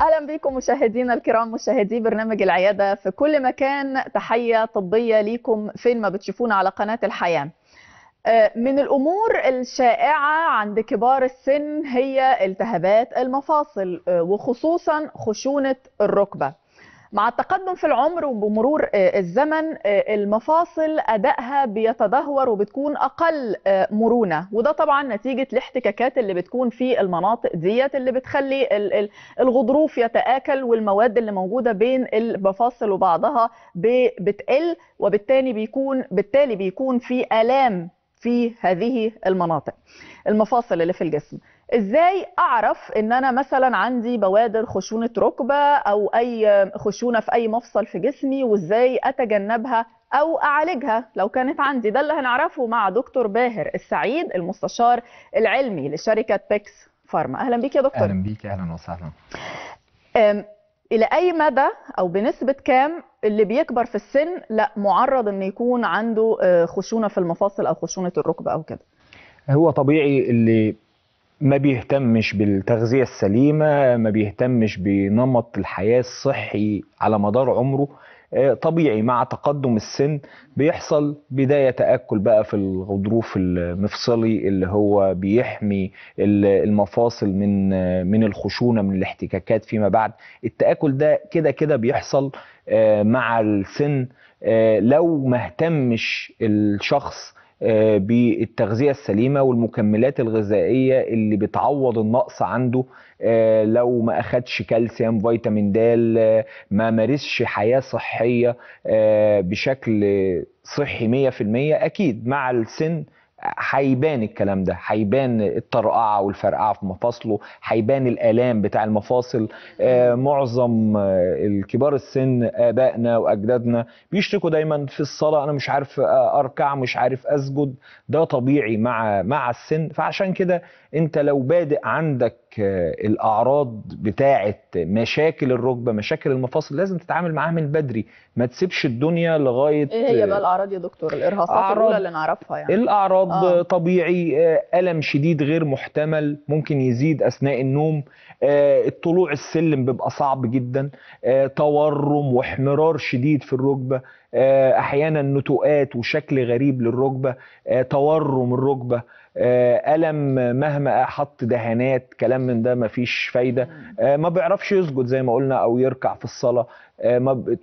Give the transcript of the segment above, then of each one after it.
أهلا بكم مشاهدينا الكرام مشاهدي برنامج العيادة. في كل مكان تحية طبية ليكم. فين ما بتشوفونا على قناة الحياة. من الأمور الشائعة عند كبار السن هي التهابات المفاصل وخصوصا خشونة الركبة. مع التقدم في العمر وبمرور الزمن المفاصل أدائها بيتدهور وبتكون أقل مرونة. وده طبعا نتيجة الاحتكاكات اللي بتكون في المناطق ديت اللي بتخلي الغضروف يتآكل والمواد اللي موجودة بين المفاصل وبعضها بتقل وبالتالي بيكون بالتالي بيكون في آلام في هذه المناطق المفاصل اللي في الجسم. إزاي اعرف ان أنا مثلا عندي بوادر خشونة ركبة أو اي خشونة في اي مفصل في جسمي وازاي اتجنبها أو اعالجها؟ لو كانت عندي ده اللي هنعرفه مع دكتور باهر السعيد المستشار العلمي لشركة بيكس فارما. أهلا بيك يا دكتور. أهلا بيك أهلا وسهلا. إلى أي مدى أو بنسبة كام اللي بيكبر في السن لا معرض ان يكون عنده خشونة في المفاصل أو خشونة الركبة أو كده؟ هو طبيعي اللي ما بيهتمش بالتغذية السليمة ما بيهتمش بنمط الحياة الصحي على مدار عمره. طبيعي مع تقدم السن بيحصل بداية تأكل بقى في الغضروف المفصلي اللي هو بيحمي المفاصل من من الخشونة من الاحتكاكات فيما بعد. التآكل ده كده كده بيحصل مع السن. لو ما اهتمش الشخص بالتغذية السليمة والمكملات الغذائية اللي بتعوض النقص عنده لو ما أخدش كالسيوم فيتامين د ما مارسش حياة صحية بشكل صحي 100% أكيد مع السن هيبان الكلام ده هيبان الطرقعه والفرقعة في مفاصله هيبان الآلام بتاع المفاصل. آه معظم آه الكبار السن آبائنا وأجدادنا بيشتكوا دايما في الصلاة أنا مش عارف أركع مش عارف أسجد. ده طبيعي مع مع السن. فعشان كده انت لو بادئ عندك الأعراض بتاعه مشاكل الركبة مشاكل المفاصل لازم تتعامل معاها من بدري. ما تسيبش الدنيا لغاية إيه هي بقى الأعراض يا دكتور؟ الإرهاصات الأولى اللي نعرفها يعني. الأعراض آه. طبيعي ألم شديد غير محتمل ممكن يزيد أثناء النوم. الطلوع السلم بيبقى صعب جدا. تورم واحمرار شديد في الركبة. أحيانا نتوءات وشكل غريب للركبة. تورم الركبة. ألم مهما حط دهانات كلام من ده مفيش فايدة. ما بيعرفش يسجد زي ما قلنا أو يركع في الصلاة.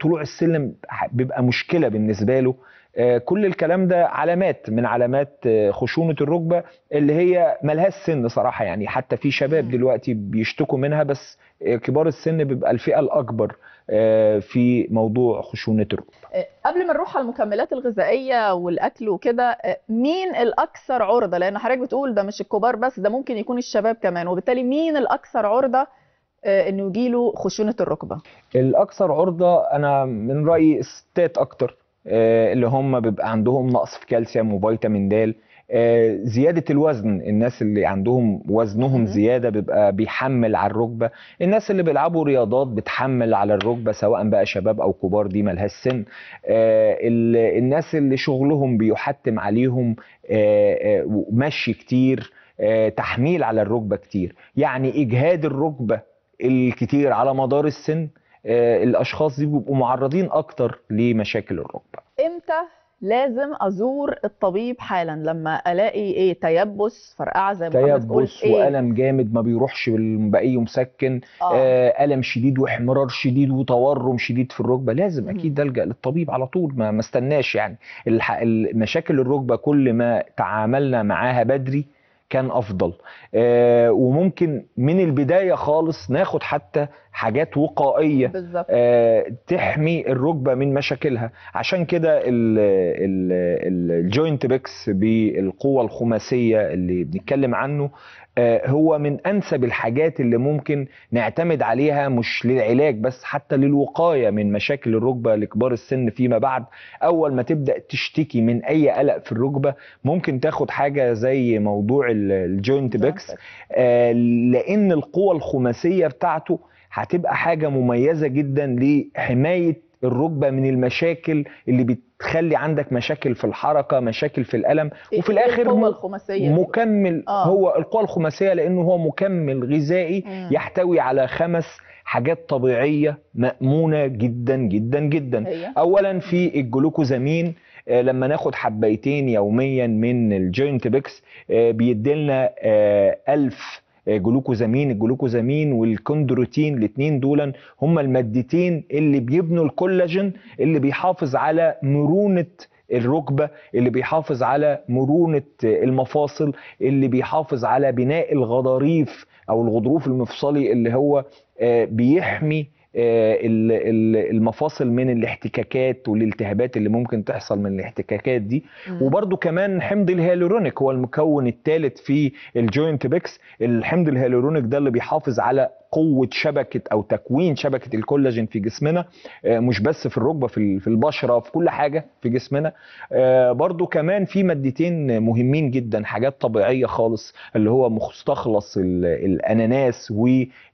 طلوع السلم بيبقى مشكلة بالنسبة له. كل الكلام ده علامات من علامات خشونة الركبة اللي هي ملهاش سن صراحة يعني. حتى في شباب دلوقتي بيشتكوا منها بس كبار السن بيبقى الفئة الأكبر. في موضوع خشونة الركبة قبل ما نروح على المكملات الغذائية والأكل وكده مين الأكثر عرضة؟ لأن حضرتك بتقول ده مش الكبار بس ده ممكن يكون الشباب كمان. وبالتالي مين الأكثر عرضة إنه يجيله خشونة الركبة؟ الأكثر عرضة أنا من رأيي الستات أكتر اللي هم بيبقى عندهم نقص في كالسيوم وفيتامين د زيادة الوزن. الناس اللي عندهم وزنهم زيادة بيبقى بيحمل على الركبة. الناس اللي بيلعبوا رياضات بتحمل على الركبة سواء بقى شباب أو كبار دي ملهاش سن. الناس اللي شغلهم بيحتم عليهم مشي كتير تحميل على الركبة كتير. يعني إجهاد الركبة الكتير على مدار السن الأشخاص دي بيبقوا معرضين أكتر لمشاكل الركبة. إمتى لازم أزور الطبيب حالا. لما ألاقي إيه تيبس فرقعة زي ما تيبس وألم جامد ما بيروحش باي مسكن. آه. آه ألم شديد واحمرار شديد وتورم شديد في الركبة. لازم أكيد ألجأ للطبيب على طول. ما ما استناش يعني. مشاكل الركبة كل ما تعاملنا معاها بدري كان أفضل. آه وممكن من البداية خالص ناخد حتى حاجات وقائية آه تحمي الركبة من مشاكلها. عشان كده ال Joint Fix بالقوة الخماسية اللي بنتكلم عنه هو من أنسب الحاجات اللي ممكن نعتمد عليها مش للعلاج بس حتى للوقاية من مشاكل الركبة لكبار السن فيما بعد. أول ما تبدأ تشتكي من أي قلق في الركبة ممكن تاخد حاجة زي موضوع ال Joint Pex. لأن القوة الخماسية بتاعته هتبقى حاجة مميزة جدا لحماية الركبة من المشاكل اللي تخلي عندك مشاكل في الحركة مشاكل في الألم وفي إيه الآخر الخماسية دي؟ مكمل آه. هو القوى الخماسية لأنه هو مكمل غذائي مم. يحتوي على خمس حاجات طبيعية مأمونة جدا جدا جدا هي اولا في الجلوكوزامين آه، لما ناخد حبيتين يوميا من ال Joint Pex آه، بيديلنا آه، 1000 آه، جلوكوزامين الجلوكوزامين والكوندروتين الاثنين دول هما المادتين اللي بيبنوا الكولاجين اللي بيحافظ على مرونة الركبة اللي بيحافظ على مرونة المفاصل اللي بيحافظ على بناء الغضاريف أو الغضروف المفصلي اللي هو آه، بيحمي آه، المفاصل من الاحتكاكات والالتهابات اللي ممكن تحصل من الاحتكاكات دي مم. وبرده كمان حمض الهيالورونيك هو المكون الثالث في ال Joint Pex الحمض الهيالورونيك ده اللي بيحافظ على قوة شبكة أو تكوين شبكة الكولاجين في جسمنا آه، مش بس في الركبة في ال- في البشرة في كل حاجة في جسمنا. آه، برضو كمان في مادتين مهمين جدا حاجات طبيعية خالص اللي هو مستخلص ال- الأناناس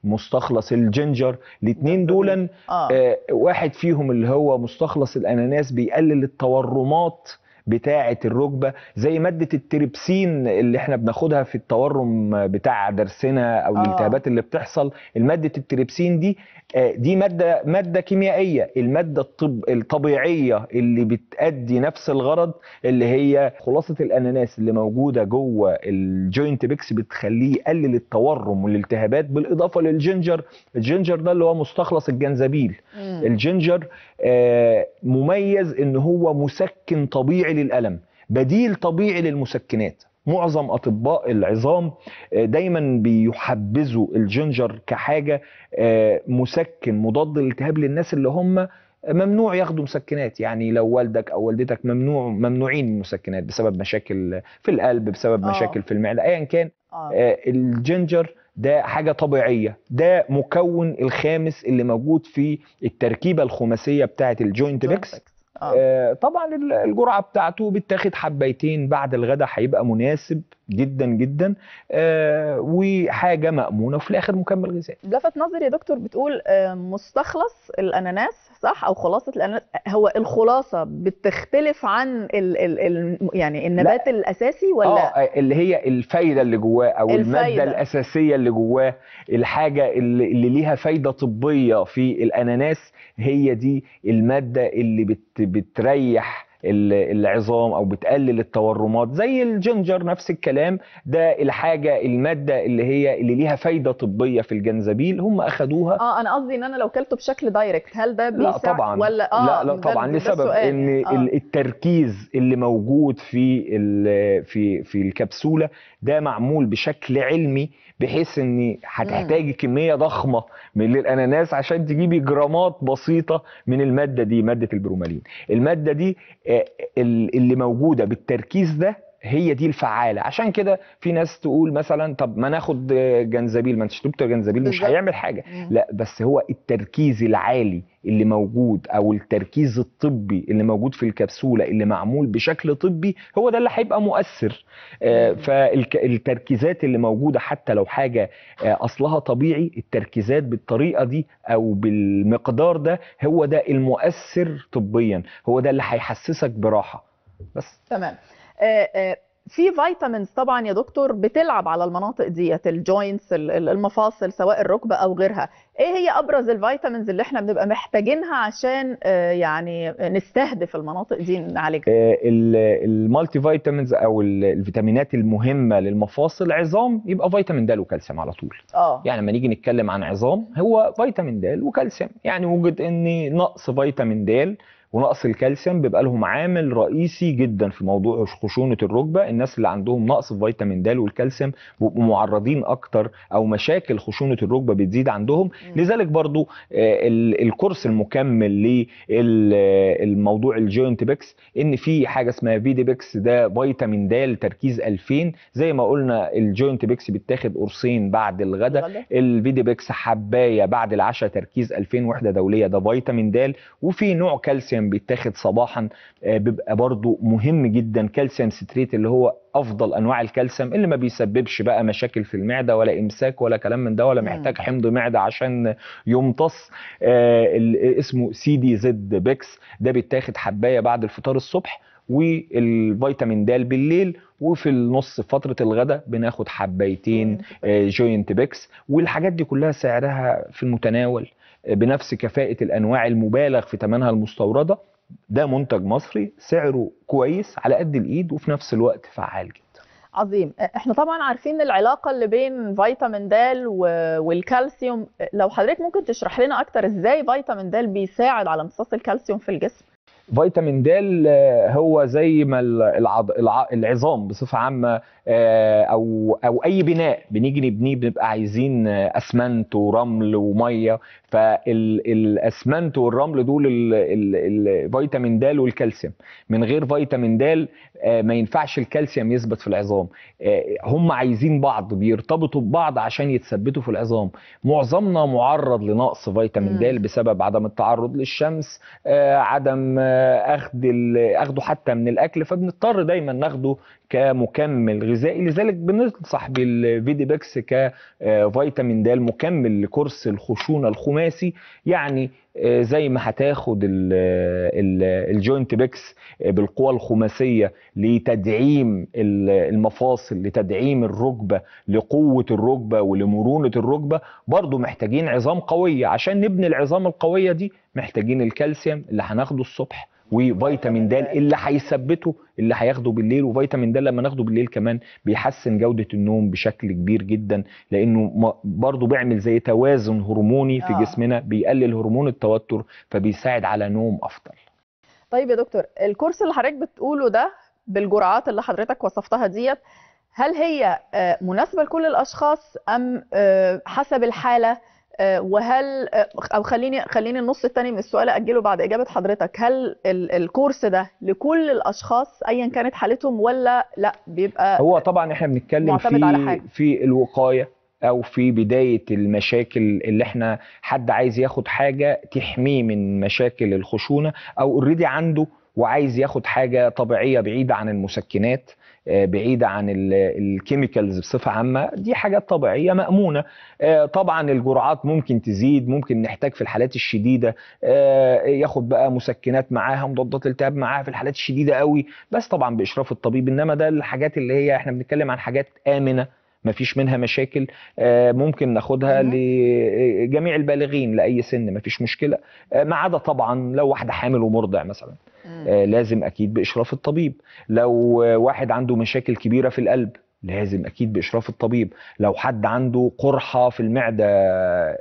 ومستخلص ال ginger الاتنين دولا آه، واحد فيهم اللي هو مستخلص الأناناس بيقلل التورمات بتاعة الركبة زي مادة التريبسين اللي إحنا بناخدها في التورم بتاع ضرسنا أو آه. الالتهابات اللي بتحصل المادة التريبسين دي آه، دي مادة مادة كيميائية المادة الطب الطبيعية اللي بتأدي نفس الغرض اللي هي خلاصة الأناناس اللي موجودة جوه ال Joint Pex بتخليه يقلل التورم والالتهابات بالإضافة لل ginger الجنجر ده اللي هو مستخلص الجنزبيل. الجنجر آه، مميز إن هو مسكن طبيعي للألم بديل طبيعي للمسكنات. معظم أطباء العظام آه، دايما بيحبذوا الجنجر كحاجة آه، مسكن مضاد للالتهاب للناس اللي هم ممنوع ياخدوا مسكنات. يعني لو والدك أو والدتك ممنوع ممنوعين من المسكنات بسبب مشاكل في القلب بسبب آه. مشاكل في المعدة ايا كان آه. آه، الجنجر ده حاجة طبيعية. ده مكون الخامس اللي موجود في التركيبة الخماسية بتاعة ال Joint Pex. آه، طبعا ال- الجرعة بتاعته بتاخد حبيتين بعد الغداء هيبقى مناسب. جدا جدا. آه، وحاجة مأمونة وفي الآخر مكمل غذائي. لفت نظري يا دكتور بتقول آه، مستخلص الأناناس صح؟ أو خلاصة الأناناس. هو الخلاصة بتختلف عن ال ال ال يعني النبات الأساسي ولا؟ آه اللي هي الفايدة اللي جواه المادة الفايدة. الأساسية اللي جواه. الحاجة اللي, اللي ليها فايدة طبية في الأناناس هي دي المادة اللي بت بتريح العظام أو بتقلل التورمات زي ال ginger نفس الكلام ده الحاجة المادة اللي هي اللي ليها فايدة طبية في الجنزبيل هم أخدوها. آه أنا قصدي إن أنا لو كلته بشكل direct هل ده لا بيساعد طبعا. ولا آه لا لا طبعا لسبب إن. ال- التركيز اللي موجود في في في الكبسولة ده معمول بشكل علمي بحيث ان هتحتاجي كمية ضخمة من الاناناس عشان تجيبي جرامات بسيطة من المادة دي مادة البرومالين. المادة دي آه، ال- اللي موجودة بالتركيز ده هي دي الفعالة. عشان كده في ناس تقول مثلا طب ما ناخد آه، جنزبيل ما انت شربت جنزبيل مش. هيعمل حاجة. لا بس هو التركيز العالي اللي موجود أو التركيز الطبي اللي موجود في الكبسولة اللي معمول بشكل طبي هو ده اللي هيبقى مؤثر. مم. فالتركيزات اللي موجودة حتى لو حاجة آه، أصلها طبيعي التركيزات بالطريقة دي أو بالمقدار ده هو ده المؤثر طبيا. هو ده اللي هيحسسك براحة. بس. تمام. آه، آه، في vitamins طبعا يا دكتور بتلعب على المناطق ديت ال joints ال- ال- المفاصل سواء الركبة أو غيرها. إيه هي أبرز ال vitamins اللي إحنا بنبقى محتاجينها عشان آه، يعني نستهدف المناطق دي نعالجها؟ آه، ال- المالتي vitamins أو ال- الفيتامينات المهمة للمفاصل عظام يبقى فيتامين د وكالسيوم على طول. آه. يعني لما نيجي نتكلم عن عظام هو فيتامين د وكالسيوم. يعني وجد ان نقص فيتامين د ونقص الكالسيوم بيبقى لهم عامل رئيسي جدا في موضوع خشونة الركبة. الناس اللي عندهم نقص في فيتامين د والكالسيوم بيبقوا معرضين أكتر أو مشاكل خشونة الركبة بتزيد عندهم. لذلك برضو آه، ال- الكورس المكمل للموضوع ال Joint Pex إن في حاجة اسمها Vidi Pex ده فيتامين د تركيز 2000 زي ما قلنا ال Joint Pex بيتاخد قرصين بعد الغداء. الغداء. ال Vidi Pex حباية بعد العشاء تركيز 2000 وحده دولية ده فيتامين د. وفي نوع كالسيوم الكالسيوم بيتاخد صباحا آه، بيبقى برضو مهم جدا كالسيوم citrate اللي هو أفضل أنواع الكالسيوم اللي ما بيسببش بقى مشاكل في المعدة ولا إمساك ولا كلام من ده ولا. محتاج حمض معدة عشان يمتص آه، اسمه CDZ Pex ده بيتاخد حباية بعد الفطار الصبح والفيتامين د بالليل وفي النص فترة الغداء بناخد حبايتين آه، Joint Pex. والحاجات دي كلها سعرها في المتناول. بنفس كفاءة الأنواع المبالغ في ثمنها المستوردة ده منتج مصري سعره كويس على قد الإيد وفي نفس الوقت فعال جدا. عظيم. إحنا طبعا عارفين العلاقة اللي بين فيتامين د والكالسيوم. لو حضرتك ممكن تشرح لنا أكتر إزاي فيتامين د بيساعد على امتصاص الكالسيوم في الجسم؟ فيتامين د هو زي ما. العظام بصفة عامة آه، أو أو أي بناء. بنيجي نبنيه بنبقى عايزين آه، أسمنت ورمل ومية. فالأسمنت والرمل دول ال- ال- الفيتامين د والكالسيوم. من غير فيتامين د آه، ما ينفعش الكالسيوم يثبت في العظام. هم عايزين بعض بيرتبطوا ببعض عشان يتثبتوا في العظام. معظمنا معرض لنقص فيتامين. د بسبب عدم التعرض للشمس عدم أخذ اخده حتى من الأكل. فبنضطر دايما ناخده كمكمل غذائي. لذلك بننصح بال Vidi Pex كفيتامين د مكمل لكورس الخشونة الخماسي. يعني آه، زي ما هتاخد ال- ال Joint Pex بالقوى الخماسية لتدعيم ال- المفاصل لتدعيم الركبة لقوة الركبة ولمرونة الركبة. برضو محتاجين عظام قوية. عشان نبني العظام القوية دي محتاجين الكالسيوم اللي هناخده الصبح. وفيتامين د اللي هيثبته اللي هياخده بالليل. وفيتامين د لما ناخده بالليل كمان بيحسن جودة النوم بشكل كبير جدا لأنه برضه بيعمل زي توازن هرموني في آه. جسمنا بيقلل هرمون التوتر فبيساعد على نوم أفضل. طيب يا دكتور الكورس اللي حضرتك بتقوله ده بالجرعات اللي حضرتك وصفتها ديت هل هي آه، مناسبة لكل الأشخاص أم آه، حسب الحالة؟ آه، وهل آه، أو خليني خليني النص التاني من السؤال أجله بعد إجابة حضرتك هل ال- الكورس ده لكل الأشخاص أيا كانت حالتهم ولا لأ بيبقى هو طبعا إحنا بنتكلم معتمد على في حاجة. في الوقاية أو في بداية المشاكل اللي إحنا حد عايز ياخد حاجة تحميه من مشاكل الخشونة أو already عنده وعايز ياخد حاجة طبيعية بعيدة عن المسكنات آه، بعيدة عن ال chemicals بصفة عامة دي حاجات طبيعية مأمونة. آه، طبعا الجرعات ممكن تزيد ممكن نحتاج في الحالات الشديدة آه، ياخد بقى مسكنات معاها مضادات التهاب معاها في الحالات الشديدة قوي بس طبعا بإشراف الطبيب. إنما ده الحاجات اللي هي إحنا بنتكلم عن حاجات آمنة ما فيش منها مشاكل آه، ممكن ناخدها. لجميع البالغين لأي سن ما فيش مشكله ما عدا طبعا لو واحدة حامل ومرضع مثلا. لازم أكيد بإشراف الطبيب. لو آه، واحد عنده مشاكل كبيرة في القلب لازم أكيد بإشراف الطبيب. لو حد عنده قرحة في المعدة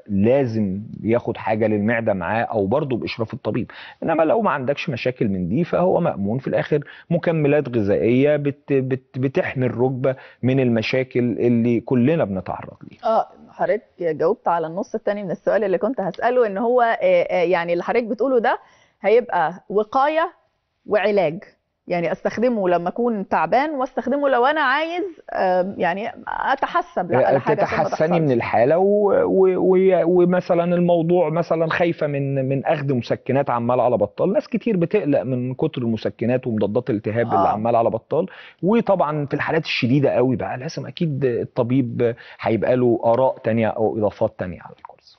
لازم ياخد حاجة للمعدة معاه أو برضه بإشراف الطبيب. إنما لو ما عندكش مشاكل من دي فهو مأمون في الآخر. مكملات غذائية بت بت بتحمي الركبة من المشاكل اللي كلنا بنتعرض ليها. آه حضرتك جاوبت على النص التاني من السؤال اللي كنت هسأله إن هو آه، آه، يعني اللي حضرتك بتقوله ده هيبقى وقاية وعلاج يعني أستخدمه لما أكون تعبان وأستخدمه لو أنا عايز يعني أتحسب لأ على حاجة تتحسني من. الحالة. ومثلا الموضوع مثلا خايفة من من أخذ مسكنات عمال على بطال ناس كتير بتقلق من كتر المسكنات ومضادات الالتهاب اللي آه. عمال على بطال وطبعا في الحالات الشديدة قوي بقى لازم أكيد الطبيب هيبقى له آراء تانية أو إضافات تانية على الكورس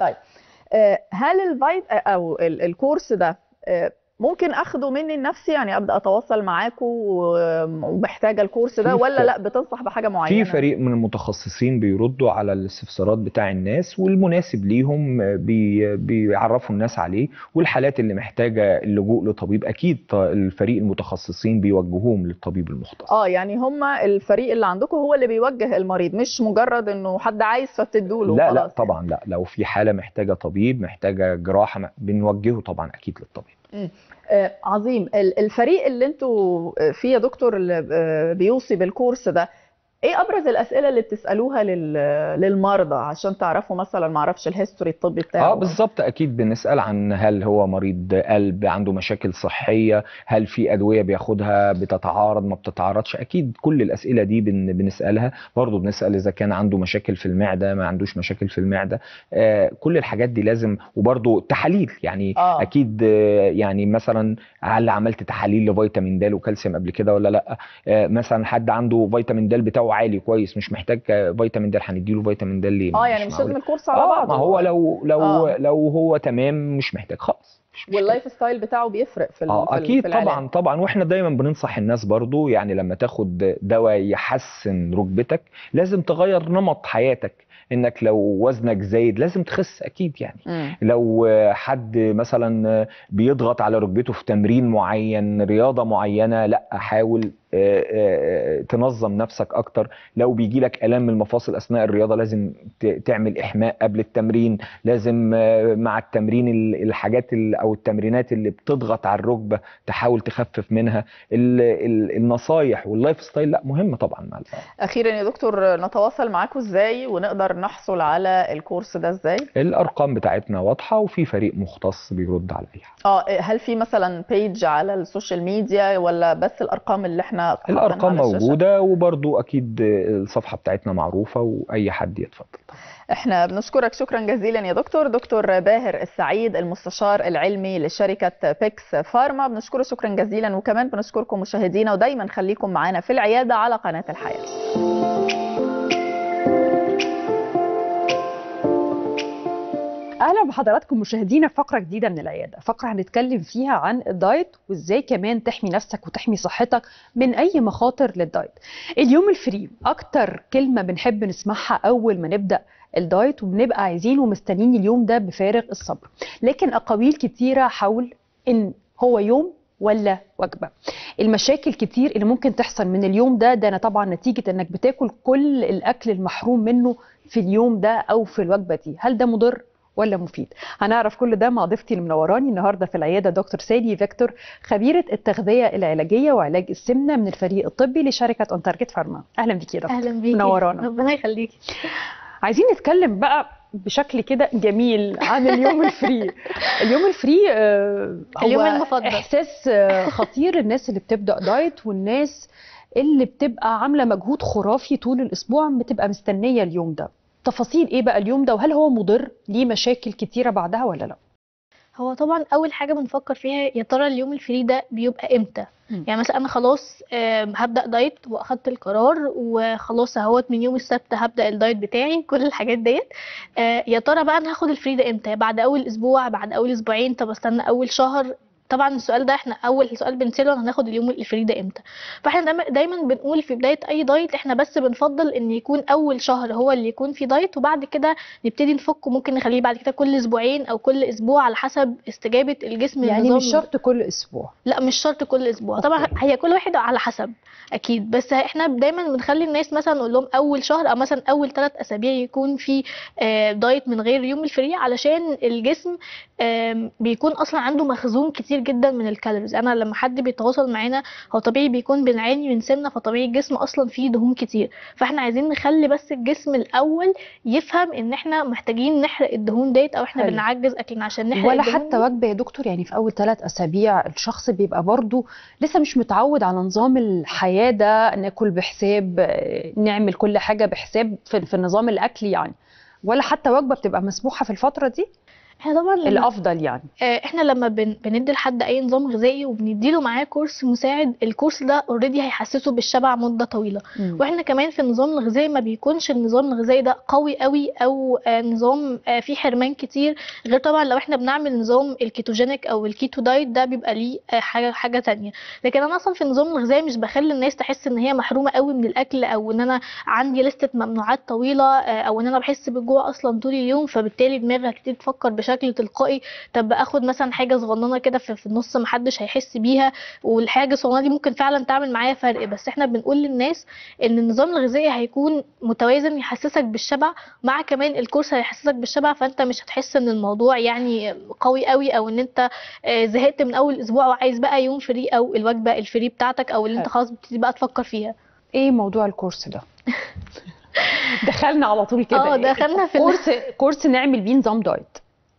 آه، هل ال Vite أو ال- ال course ده آه، ممكن أخده مني لنفسي يعني أبدأ أتواصل معاكم ومحتاجة ال course ده ولا لأ بتنصح بحاجة معينة؟ في فريق من المتخصصين بيردوا على الاستفسارات بتاع الناس والمناسب ليهم بي بيعرفوا الناس عليه والحالات اللي محتاجة اللجوء لطبيب أكيد ط- الفريق المتخصصين بيوجهوهم للطبيب المختص. آه يعني هم الفريق اللي عندكم هو اللي بيوجه المريض مش مجرد إنه حد عايز فبتدوله لا لا وخلاص طبعا لا لو في حالة محتاجة طبيب محتاجة جراحة م- بنوجهه طبعا أكيد للطبيب. عظيم. ال- الفريق اللي أنتوا فيه يا دكتور اللي آه، بيوصي بال course ده إيه ابرز الاسئله اللي بتسالوها لل... للمرضى عشان تعرفوا مثلا ما أعرفش ال history الطبي بتاعه؟ آه بالظبط أكيد بنسال عن هل هو مريض قلب عنده مشاكل صحيه هل في ادويه بياخدها بتتعارض ما بتتعارضش؟ أكيد كل الاسئله دي بن بنسالها. برضه بنسال إذا كان عنده مشاكل في المعده ما عندوش مشاكل في المعده. آه كل الحاجات دي لازم وبرضه تحاليل. يعني آه. أكيد آه يعني مثلا هل عملت تحاليل لفيتامين د وكالسيوم قبل كده ولا لا؟ آه مثلا حد عنده فيتامين د بتاعه عالي كويس مش محتاج فيتامين د هنديله فيتامين د ليه آه يعني مش. لازم ال course على آه بعضه ما هو لو لو آه. لو هو تمام مش محتاج خالص. وال lifestyle بتاعه بيفرق في آه أكيد في. طبعا طبعا وإحنا دايما بننصح الناس برضو يعني لما تاخد دواء يحسن ركبتك لازم تغير نمط حياتك إنك لو وزنك زايد لازم تخس أكيد يعني مم. لو آه، حد مثلا آه، بيضغط على ركبته في تمرين معين رياضة معينة لأ حاول آه، آه، تنظم نفسك أكتر. لو بيجي لك آلام من المفاصل أثناء الرياضة لازم تعمل إحماء قبل التمرين لازم آه، مع التمرين ال- الحاجات ال- أو التمرينات اللي بتضغط على الركبة تحاول تخفف منها. ال- ال- النصايح وال lifestyle لا مهمة طبعا مع. أخيرا يا دكتور نتواصل معاكم إزاي ونقدر نحصل على ال course ده إزاي؟ الأرقام بتاعتنا واضحة وفي فريق مختص بيرد على أي حاجة آه هل في مثلا page على ال social media ولا بس الأرقام اللي إحنا حاطينها الأرقام؟ موجودة وبرضو أكيد الصفحة بتاعتنا معروفة وأي حد يتفضل. إحنا بنشكرك شكرا جزيلا يا دكتور. دكتور باهر السعيد المستشار العلمي لشركة بيكس فارما. بنشكره شكرا جزيلا وكمان بنشكركم مشاهدينا ودايما خليكم معانا في العيادة على قناة الحياة. أهلا بحضراتكم مشاهدينا في فقرة جديدة من العيادة. فقرة هنتكلم فيها عن ال diet وإزاي كمان تحمي نفسك وتحمي صحتك من أي مخاطر لل diet. اليوم ال free أكتر كلمة بنحب نسمعها أول ما نبدأ ال diet وبنبقى عايزين ومستنيين اليوم ده بفارغ الصبر. لكن أقاويل كتيرة حول إن هو يوم ولا وجبة. المشاكل كتير اللي ممكن تحصل من اليوم ده ده أنا طبعا نتيجة إنك بتاكل كل الأكل المحروم منه في اليوم ده أو في الوجبة دي. هل ده مضر؟ ولا مفيد. هنعرف كل ده مع ضيفتي اللي منوراني النهارده في العيادة دكتور سالي فيكتور خبيرة التغذية العلاجية وعلاج السمنة من الفريق الطبي لشركة اون تارجت فارما أهلا بيكي يا دكتور. أهلا بيكي. منورانا. ربنا يخليكي. عايزين نتكلم بقى بشكل كده جميل عن اليوم ال free. اليوم ال free آه، هو اليوم المفضل. إحساس آه، خطير. الناس اللي بتبدأ diet والناس اللي بتبقى عاملة مجهود خرافي طول الأسبوع بتبقى مستنية اليوم ده. تفاصيل إيه بقى اليوم ده؟ وهل هو مضر ليه مشاكل كتيرة بعدها ولا لأ؟ هو طبعا أول حاجة بنفكر فيها يا ترى اليوم ال free ده بيبقى إمتى؟ مم. يعني مثلا أنا خلاص هبدأ diet وأخدت القرار وخلاص أهوت من يوم السبت هبدأ ال diet بتاعي كل الحاجات ديت. آه، يا ترى بقى أنا هاخد ال free ده إمتى؟ بعد أول أسبوع بعد أول أسبوعين؟ طب أستنى أول شهر؟ طبعا السؤال ده إحنا أول سؤال بنسأله هناخد اليوم ال free ده إمتى؟ فإحنا دايما- بنقول في بداية أي diet إحنا بس بنفضل إن يكون أول شهر هو اللي يكون فيه diet وبعد كده نبتدي نفكه ممكن نخليه بعد كده كل أسبوعين أو كل أسبوع على حسب استجابة الجسم يعني مش شرط كل أسبوع. لا مش شرط كل أسبوع. طبعا. هي كل واحد على حسب أكيد. بس إحنا دايما بنخلي الناس مثلا نقول لهم أول شهر أو مثلا أول ثلاث أسابيع يكون في آه، diet من غير يوم ال free علشان الجسم بيكون أصلا عنده مخزون كتير جدا من ال calories أنا لما حد بيتواصل معانا هو طبيعي بيكون بنعاني من سمنة فطبيعي الجسم أصلا فيه دهون كتير فإحنا عايزين نخلي بس الجسم الأول يفهم إن إحنا محتاجين نحرق الدهون ديت أو إحنا حلو. بنعجز أكلنا عشان نحرق ولا الدهون حتى. وجبة يا دكتور يعني في أول ثلاث أسابيع الشخص بيبقى برضه لسه مش متعود على نظام الحياة ده ناكل بحساب نعمل كل حاجة بحساب في, في نظام الأكل يعني ولا حتى وجبة بتبقى مسموحة في الفترة دي إحنا طبعا الأفضل يعني. آه، إحنا لما بن... بندي لحد أي نظام غذائي وبنديله معاه course مساعد ال course ده already هيحسسه بالشبع مدة طويلة. وإحنا كمان في النظام الغذائي ما بيكونش النظام الغذائي ده قوي قوي أو آه، نظام آه، فيه حرمان كتير. غير طبعا لو إحنا بنعمل نظام ال ketogenic أو ال keto diet ده بيبقى ليه حاجة حاجة تانية. لكن أنا أصلا في النظام الغذائي مش بخلي الناس تحس إن هي محرومة قوي من الأكل أو إن أنا عندي لستة ممنوعات طويلة أو إن أنا بحس بالجوع أصلا طول اليوم فبالتالي دماغي هتبتدي تفكر بشكل تلقائي. طب اخد مثلا حاجة صغننة كده في النص محدش هيحس بيها والحاجة الصغننة دي ممكن فعلا تعمل معايا فرق. بس إحنا بنقول للناس إن النظام الغذائي هيكون متوازن يحسسك بالشبع مع كمان الكورس هيحسسك بالشبع فأنت مش هتحس إن الموضوع يعني قوي قوي أو إن أنت آه، زهقت من أول أسبوع وعايز بقى يوم free أو الوجبة ال free بتاعتك أو اللي أنت. خلاص بتبتدي بقى تفكر فيها. إيه موضوع الكورس ده؟ دخلنا على طول كده. آه دخلنا في كورس كورس نعمل بيه نظام diet.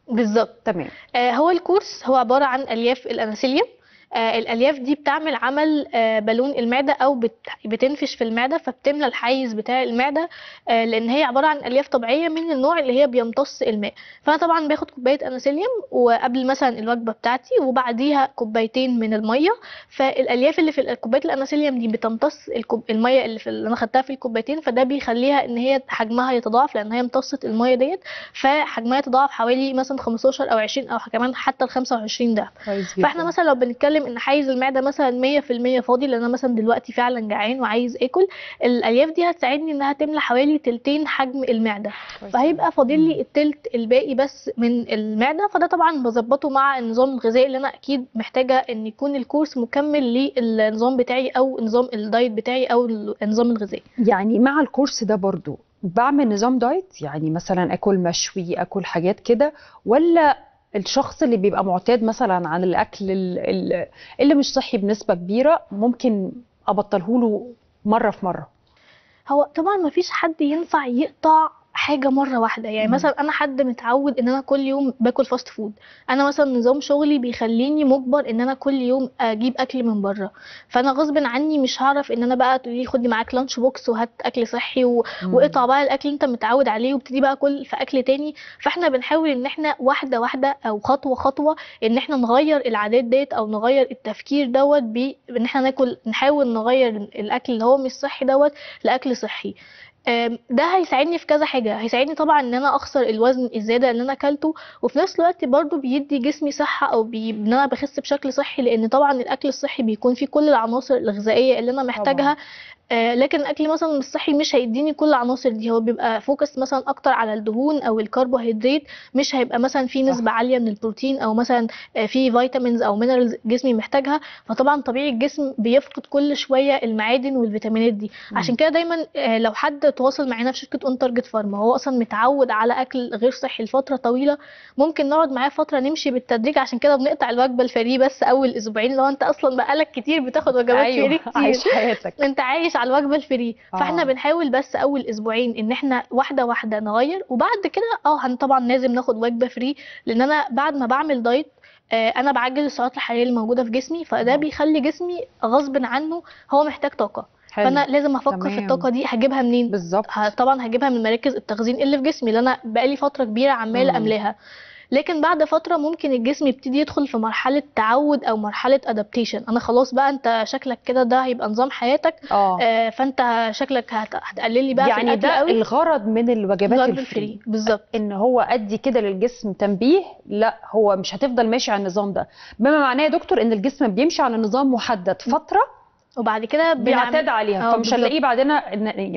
بالظبط. تمام. آه، هو الكورس هو عبارة عن ألياف الأناسيليوم آه، الألياف دي بتعمل عمل آه، بالون المعدة أو بت- بتنفش في المعدة فبتملى الحيز بتاع المعدة آه، لأن هي عبارة عن ألياف طبيعية من النوع اللي هي بيمتص الماء. فأنا طبعا باخد كوباية أناسيليوم وقبل مثلا الوجبة بتاعتي وبعديها كوبايتين من المية. فالألياف اللي في كوباية الأناسيليوم دي بتمتص. المية اللي في اللي أنا خدتها في الكوبايتين فده بيخليها إن هي حجمها يتضاعف لأن هي امتصت المية ديت فحجمها يتضاعف حوالي مثلا 15 أو 20 أو كمان حتى ال 25 ضعف كويس جدا. فإحنا مثلا لو بنتكلم إن حيز المعدة مثلا 100% فاضي لأن أنا مثلا دلوقتي فعلا جعان وعايز آكل الألياف دي هتساعدني إنها تملى حوالي تلتين حجم المعدة. فهيبقى فاضل لي التلت الباقي بس من المعدة فده طبعا بظبطه مع النظام الغذائي اللي أنا أكيد محتاجة إن يكون الكورس مكمل للنظام بتاعي أو نظام ال diet بتاعي أو النظام الغذائي. يعني مع الكورس ده برضو بعمل نظام diet؟ يعني مثلا آكل مشوي آكل حاجات كده ولا الشخص اللي بيبقى معتاد مثلا عن الأكل ال- ال- اللي مش صحي بنسبة كبيرة ممكن أبطله له مرة في مرة. هو طبعا ما فيش حد ينفع يقطع حاجة مرة واحدة. يعني مم. مثلا أنا حد متعود إن أنا كل يوم باكل fast food أنا مثلا نظام شغلي بيخليني مجبر إن أنا كل يوم أجيب أكل من بره. فأنا غصب عني مش هعرف إن أنا بقى تقولي خدي معاك lunch box وهات أكل صحي و... وقطع بقى الأكل اللي أنت متعود عليه وابتدي بقى كل في أكل تاني. فإحنا بنحاول إن إحنا واحدة واحدة أو خطوة خطوة إن إحنا نغير العادات ديت أو نغير التفكير دوت بإن إحنا ناكل نحاول نغير الأكل اللي هو مش صحي دوت لأكل صحي. ده هيساعدني في كذا حاجة. هيساعدني طبعا إن أنا أخسر الوزن الزيادة اللي أنا أكلته وفي نفس الوقت برضو بيدي جسمي صحة أو بي... إن أنا بخس بشكل صحي لأن طبعا الأكل الصحي بيكون فيه كل العناصر الغذائية اللي أنا محتاجها. لكن الاكل مثلا مش صحي مش هيديني كل العناصر دي. هو بيبقى focus مثلا أكتر على الدهون أو الكربوهيدرات مش هيبقى مثلا في صح. نسبة عالية من البروتين أو مثلا آه في vitamins أو minerals جسمي محتاجها. فطبعا طبيعي الجسم بيفقد كل شوية المعادن والفيتامينات دي. عشان كده دايما آه، لو حد تواصل معانا في شركة اون تارجت فارما هو أصلا متعود على أكل غير صحي لفترة طويلة. ممكن نقعد معاه فترة نمشي بالتدريج عشان كده بنقطع الوجبة ال free بس أول أسبوعين. لو أنت أصلا بقالك كتير بتاخد وجبات free أيوه كتير. عايش حياتك. أنت عايش على الوجبة ال free فإحنا آه. بنحاول بس أول أسبوعين إن إحنا واحدة واحدة نغير وبعد كده آه هن طبعا لازم ناخد وجبة free لأن أنا بعد ما بعمل diet آه، أنا بعجل السعرات الحرارية اللي موجودة في جسمي فده آه. بيخلي جسمي غصب عنه هو محتاج طاقة حلو فأنا لازم أفكر في تمام. الطاقة دي هجيبها منين بالظبط طبعا هجيبها من مراكز التخزين اللي في جسمي اللي أنا بقالي فترة كبيرة عمالة مم. أملاها لكن بعد فترة ممكن الجسم يبتدي يدخل في مرحلة تعود أو مرحلة adaptation أنا خلاص بقى أنت شكلك كده ده هيبقى نظام حياتك. آه. آه فأنت شكلك هت- هتقللي بقى يعني ده قوي. الغرض من الوجبات ال free. بالظبط. إن هو أدي كده للجسم تنبيه لا هو مش هتفضل ماشي على النظام ده. بما معناه يا دكتور إن الجسم بيمشي على نظام محدد. فترة وبعد كده بيعمل عليها. آه، فمش. هنلاقيه بعدين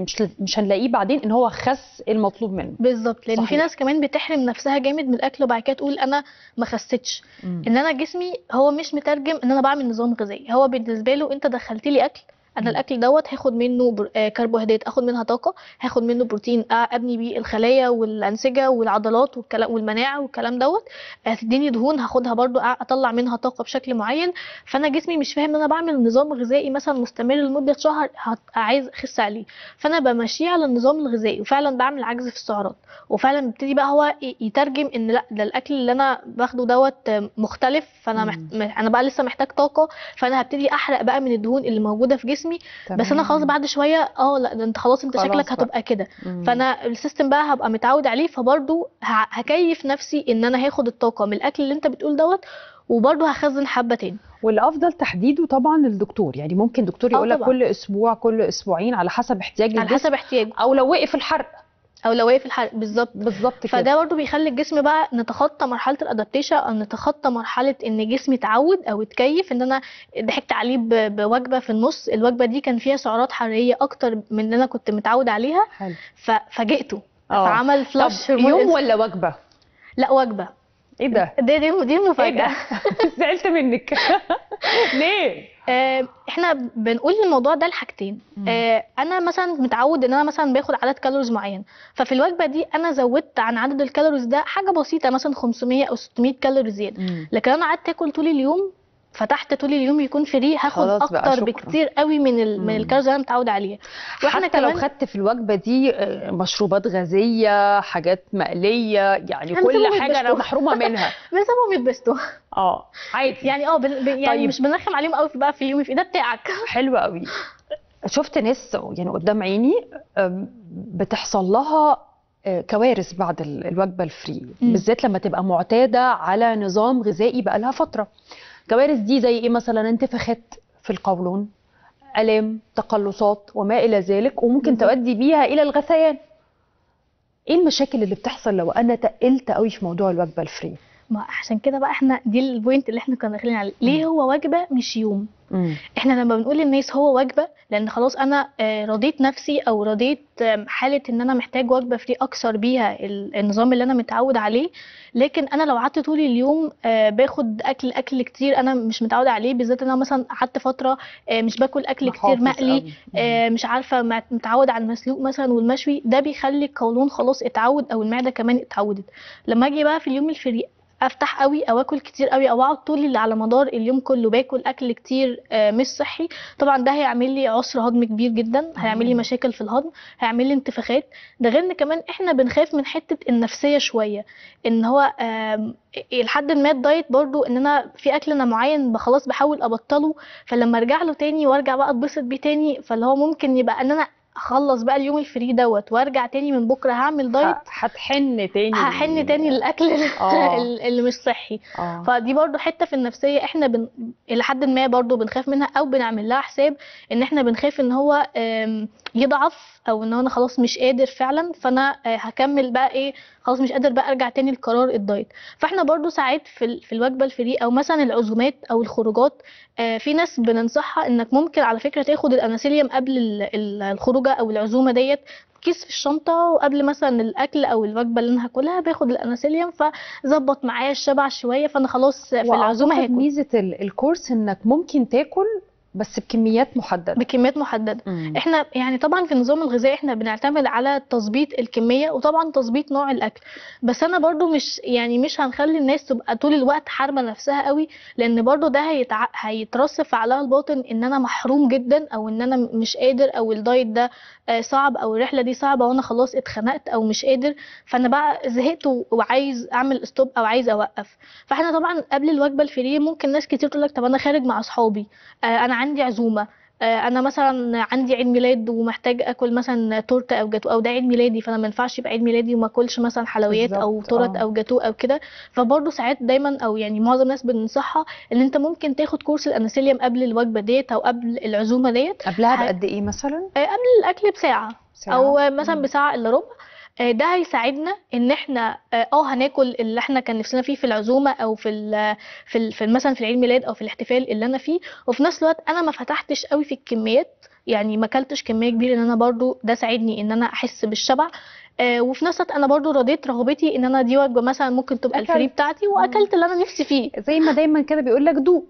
مش مش هنلاقيه بعدين إن هو خس المطلوب منه. بالظبط لأن في صحيح. ناس كمان بتحرم نفسها جامد من الأكل وبعد كده تقول أنا ما خسيتش إن أنا جسمي هو مش مترجم إن أنا بعمل نظام غذائي. هو بالنسبة له أنت دخلت لي أكل أنا مم. الأكل دوت هاخد منه بر... آه كربوهيدرات آخد منها طاقة هاخد منه بروتين آه أبني بيه الخلايا والأنسجة والعضلات والكلام والمناعة والكلام دوت هتديني دهون هاخدها برضو آه أطلع منها طاقة بشكل معين. فأنا جسمي مش فاهم إن أنا بعمل نظام غذائي مثلا مستمر لمدة شهر هت... عايز أخس عليه. فأنا بمشيه على النظام الغذائي وفعلا بعمل عجز في السعرات. وفعلا بيبتدي بقى هو يترجم إن لأ ده الأكل اللي أنا باخده دوت مختلف فأنا محت... أنا بقى لسه محتاج طاقة فأنا هبتدي أحرق بقى من الدهون اللي موجودة في جسمي. بس أنا خلاص بعد شوية آه لأ ده أنت خلاص أنت خلاص شكلك بقى. هتبقى كده. فأنا ال system بقى هبقى متعود عليه فبرضه هكيف نفسي إن أنا هاخد الطاقة من الأكل اللي أنت بتقول دوت وبرضه هخزن حبة تاني والأفضل تحديده طبعا للدكتور يعني ممكن دكتور آه يقول لك. كل أسبوع كل أسبوعين على حسب احتياج على حسب احتياجه أو لو وقف الحرق أو لو واقف الحرق بالظبط. بالظبط كده. فده برضو بيخلي الجسم بقى نتخطى مرحلة ال adaptation أو نتخطى مرحلة إن جسمي اتعود أو اتكيف إن أنا ضحكت عليه بوجبة في النص. الوجبة دي كان فيها سعرات حرارية أكتر من اللي أنا كنت متعود عليها. ففاجئته آه. فعمل فلاش يوم ولا وجبة؟ لا وجبة. إيه ده؟ دي دي, دي إيه المفاجاه ده؟ زعلت منك. ليه؟ آه، إحنا بنقول الموضوع ده لحاجتين. آه، أنا مثلا متعود إن أنا مثلا باخد عدد calories معين. ففي الوجبة دي أنا زودت عن عدد ال calories ده حاجة بسيطة مثلا 500 أو 600 كالوري زيادة. لكن أنا قعدت آكل طول اليوم فتحت طول اليوم يكون free هاخد أكتر. بكتير قوي من ال... من مم. ال calories اللي أنا متعودة عليها وإحنا حتى لو كمان خدت في الوجبة دي آه، مشروبات غازية حاجات مقلية يعني كل حاجة أنا. محرومة منها بنسيبهم يتبسطوا آه عادي يعني آه بن... يعني طيب. مش بنرخم عليهم قوي بقى في اليوم في ده بتاعك حلو قوي شفت ناس يعني قدام عيني بتحصل لها آه، كوارث بعد ال- الوجبة الفري. بالذات لما تبقى معتادة على نظام غذائي بقى لها فترة كوارث دي زي إيه مثلا؟ انتفاخات في القولون ألام تقلصات وما إلى ذلك وممكن. تؤدي بيها إلى الغثيان. إيه المشاكل اللي بتحصل لو أنا تقلت قوي في موضوع الوجبة ال free؟ ما عشان كده بقى إحنا دي ال point اللي إحنا كنا داخلين عليه. ليه هو وجبة مش يوم؟ إحنا لما بنقول للناس هو وجبة لأن خلاص أنا آه، رضيت نفسي أو رضيت حالة إن أنا محتاج وجبة free اكسر بيها ال- النظام اللي أنا متعود عليه. لكن أنا لو قعدت طول اليوم آه، باخد أكل أكل كتير أنا مش متعوده عليه بالذات إن أنا مثلا قعدت فترة آه، مش باكل أكل كتير مقلي مش عارفة متعود على المسلوق مثلا والمشوي ده بيخلي القولون خلاص اتعود أو المعدة كمان اتعودت. لما أجي بقى في اليوم ال free أفتح قوي أو آكل كتير قوي أو أقعد طول اللي على مدار اليوم كله باكل أكل كتير آه، مش صحي طبعا ده هيعمل لي عسر هضم كبير جدا هيعمل لي. مشاكل في الهضم هيعمل لي انتفاخات ده غير إن كمان إحنا بنخاف من حتة النفسية شوية إن هو آم، لحد ما ال diet برضو إن أنا في أكل أنا معين خلاص بحاول أبطله فلما أرجع له تاني وأرجع بقى أتبسط بيه تاني فاللي هو ممكن يبقى إن أنا اخلص بقى اليوم ال free دوت وارجع تاني من بكرة هعمل diet هتحن تاني هحن تاني للأكل آه. اللي مش صحي. آه. فدي برضو حتة في النفسية إحنا بن... إلى حد ما برضو بنخاف منها أو بنعمل لها حساب إن إحنا بنخاف إن هو يضعف أو إن أنا خلاص مش قادر فعلا فأنا آه، هكمل بقى إيه خلاص مش قادر بقى أرجع تاني لقرار ال diet. فإحنا برضو ساعات في ال- في الوجبة ال free أو مثلا العزومات أو الخروجات آه، في ناس بننصحها إنك ممكن على فكرة تاخد الأناسيليوم قبل ال- ال- الخروجة أو العزومة ديت كيس في الشنطة وقبل مثلا الأكل أو الوجبة اللي أنا هاكلها باخد الأناسيليوم فظبط معايا الشبع شوية فأنا خلاص في العزومة هاكل. ميزة ال- الكورس إنك ممكن تاكل بس بكميات محددة. بكميات محددة. مم. إحنا يعني طبعا في النظام الغذائي إحنا بنعتمد على تظبيط الكمية وطبعا تظبيط نوع الأكل. بس أنا برضو مش يعني مش هنخلي الناس تبقى طول الوقت حارمه نفسها قوي لأن برضو ده هيتع... هيترسب في عقلها الباطن إن أنا محروم جدا أو إن أنا مش قادر أو الدايت ده آه، صعب أو الرحلة دي صعبة وأنا خلاص اتخنقت أو مش قادر. فأنا بقى زهقت وعايز أعمل stop أو عايز أوقف. فإحنا طبعا قبل الوجبة ال free ممكن ناس كتير تقول لك طب أنا خارج مع أصحابي آه، أنا عندي عزومة آه، أنا مثلا عندي عيد ميلاد ومحتاج آكل مثلا تورتة أو جاتو أو ده عيد ميلادي فأنا ما ينفعش يبقى عيد ميلادي وما أكلش مثلا حلويات أو تورت آه. أو جاتو أو كده فبرضه ساعات دايما أو يعني معظم الناس بننصحها إن أنت ممكن تاخد كورس الانسيليوم قبل الوجبة ديت أو قبل العزومة ديت قبلها بقد إيه مثلا آه، قبل الأكل بساعة ساعة؟ أو مثلا. بساعة إلا ربع ده هيساعدنا إن إحنا آه آه، هناكل اللي إحنا كان نفسنا فيه في العزومة أو في ال في, ال في مثلا في العيد ميلاد أو في الاحتفال اللي أنا فيه. وفي نفس الوقت أنا ما فتحتش قوي في الكميات يعني ما اكلتش كمية كبيرة ان أنا برضو ده ساعدني إن أنا أحس بالشبع. آه وفي نفس الوقت أنا برضو رضيت رغبتي إن أنا دي وجبة مثلا ممكن تبقى. ال free بتاعتي وأكلت اللي أنا نفسي فيه. زي ما دايما كده بيقول لك دوق.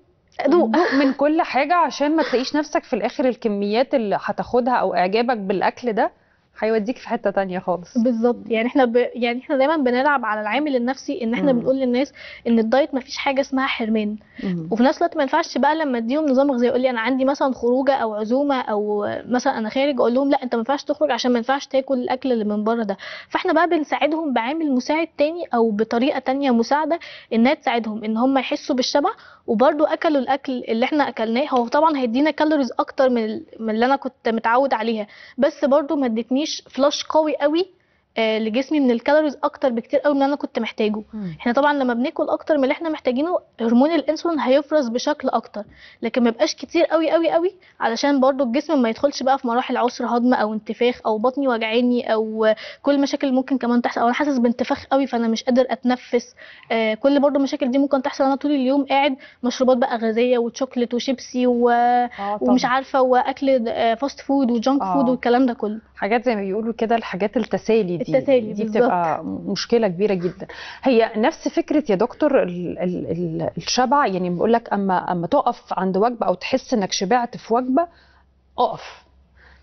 دوق. دوق من كل حاجة عشان ما تلاقيش نفسك في الآخر الكميات اللي هتاخدها أو إعجابك بالأكل ده. هيوديك في حتة تانية خالص. بالظبط. يعني إحنا ب... يعني إحنا دايما بنلعب على العامل النفسي إن إحنا مم. بنقول للناس إن الدايت ما فيش حاجة اسمها حرمان. مم. وفي نفس الوقت ما ينفعش بقى لما أديهم نظام غذائي يقول لي أنا عندي مثلا خروجة أو عزومة أو مثلا أنا خارج أقول لهم لا أنت ما ينفعش تخرج عشان ما ينفعش تاكل الأكل اللي من بره ده. فإحنا بقى بنساعدهم بعامل مساعد تاني أو بطريقة تانية مساعدة إنها تساعدهم إن هم يحسوا بالشبع. وبرضو أكلوا الأكل اللي إحنا أكلناه هو طبعا هيدينا calories أكتر من من اللي أنا كنت متعود عليها. بس برضو ما ادتنيش فلاش قوي قوي لجسمي من ال calories أكتر بكتير قوي من اللي أنا كنت محتاجه. مم. إحنا طبعا لما بناكل أكتر من اللي إحنا محتاجينه هرمون الإنسولين هيفرز بشكل أكتر. لكن ما يبقاش كتير قوي قوي قوي علشان برضو الجسم ما يدخلش بقى في مراحل عسر هضم أو انتفاخ أو بطني وجعاني أو كل المشاكل اللي ممكن كمان تحصل. أو أنا حاسس بانتفاخ قوي فأنا مش قادر أتنفس. آه كل برضو المشاكل دي ممكن تحصل. أنا طول اليوم قاعد مشروبات بقى غازية وشوكليت وشيبسي و... آه ومش عارفة وأكل آه، fast food و junk آه. food والكلام ده كله. حاجات زي ما بيقولوا كده الحاجات التسالي دي التسالي دي. بتبقى مشكلة كبيرة جدا. هي نفس فكرة يا دكتور ال ال ال الشبع يعني بقول لك أما أما تقف عند وجبة أو تحس إنك شبعت في وجبة اقف.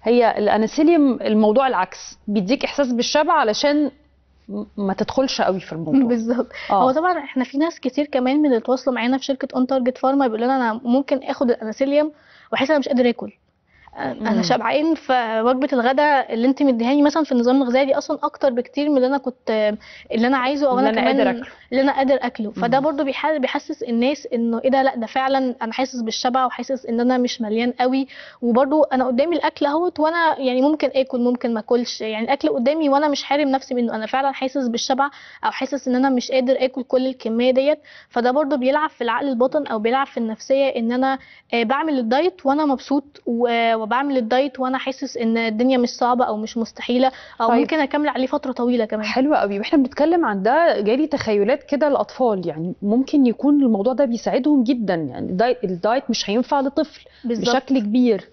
هي الأنسيليوم الموضوع العكس بيديك إحساس بالشبع علشان ما تدخلش قوي في الموضوع. بالظبط. آه. هو طبعا إحنا في ناس كتير كمان من اللي اتواصلوا معانا في شركة On Target Pharma بيقولوا لنا أنا ممكن آخد الأنسيليوم وأحس أنا مش قادر آكل. أنا. شبعان فوجبة الغداء اللي انت مديهاني مثلا في النظام الغذائي دي أصلا أكتر بكتير من اللي أنا كنت اللي أنا عايزه أو اللي أنا أنا كمان قادر أكله. اللي أنا قادر أكله فده. برضو بيح- بيحسس الناس إنه إيه ده لأ ده فعلا أنا حاسس بالشبع وحاسس إن أنا مش مليان قوي وبرضو أنا قدامي الأكل أهوت وأنا يعني ممكن آكل ممكن ما آكلش يعني الأكل قدامي وأنا مش حارم نفسي منه أنا فعلا حاسس بالشبع أو حاسس إن أنا مش قادر آكل كل الكمية ديت فده برضو بيلعب في العقل الباطن أو بيلعب في النفسية إن أنا آه، بعمل الدايت وأنا مبسوط و- وبعمل الدايت وأنا حاسس ان الدنيا مش صعبة أو مش مستحيلة أو طيب. ممكن أكمل عليه فترة طويلة كمان. حلو قوي. وإحنا بنتكلم عن ده جالي تخيلات كده الاطفال يعني ممكن يكون الموضوع ده بيساعدهم جدا. يعني الدايت, الدايت مش هينفع لطفل بالظبط. بشكل كبير.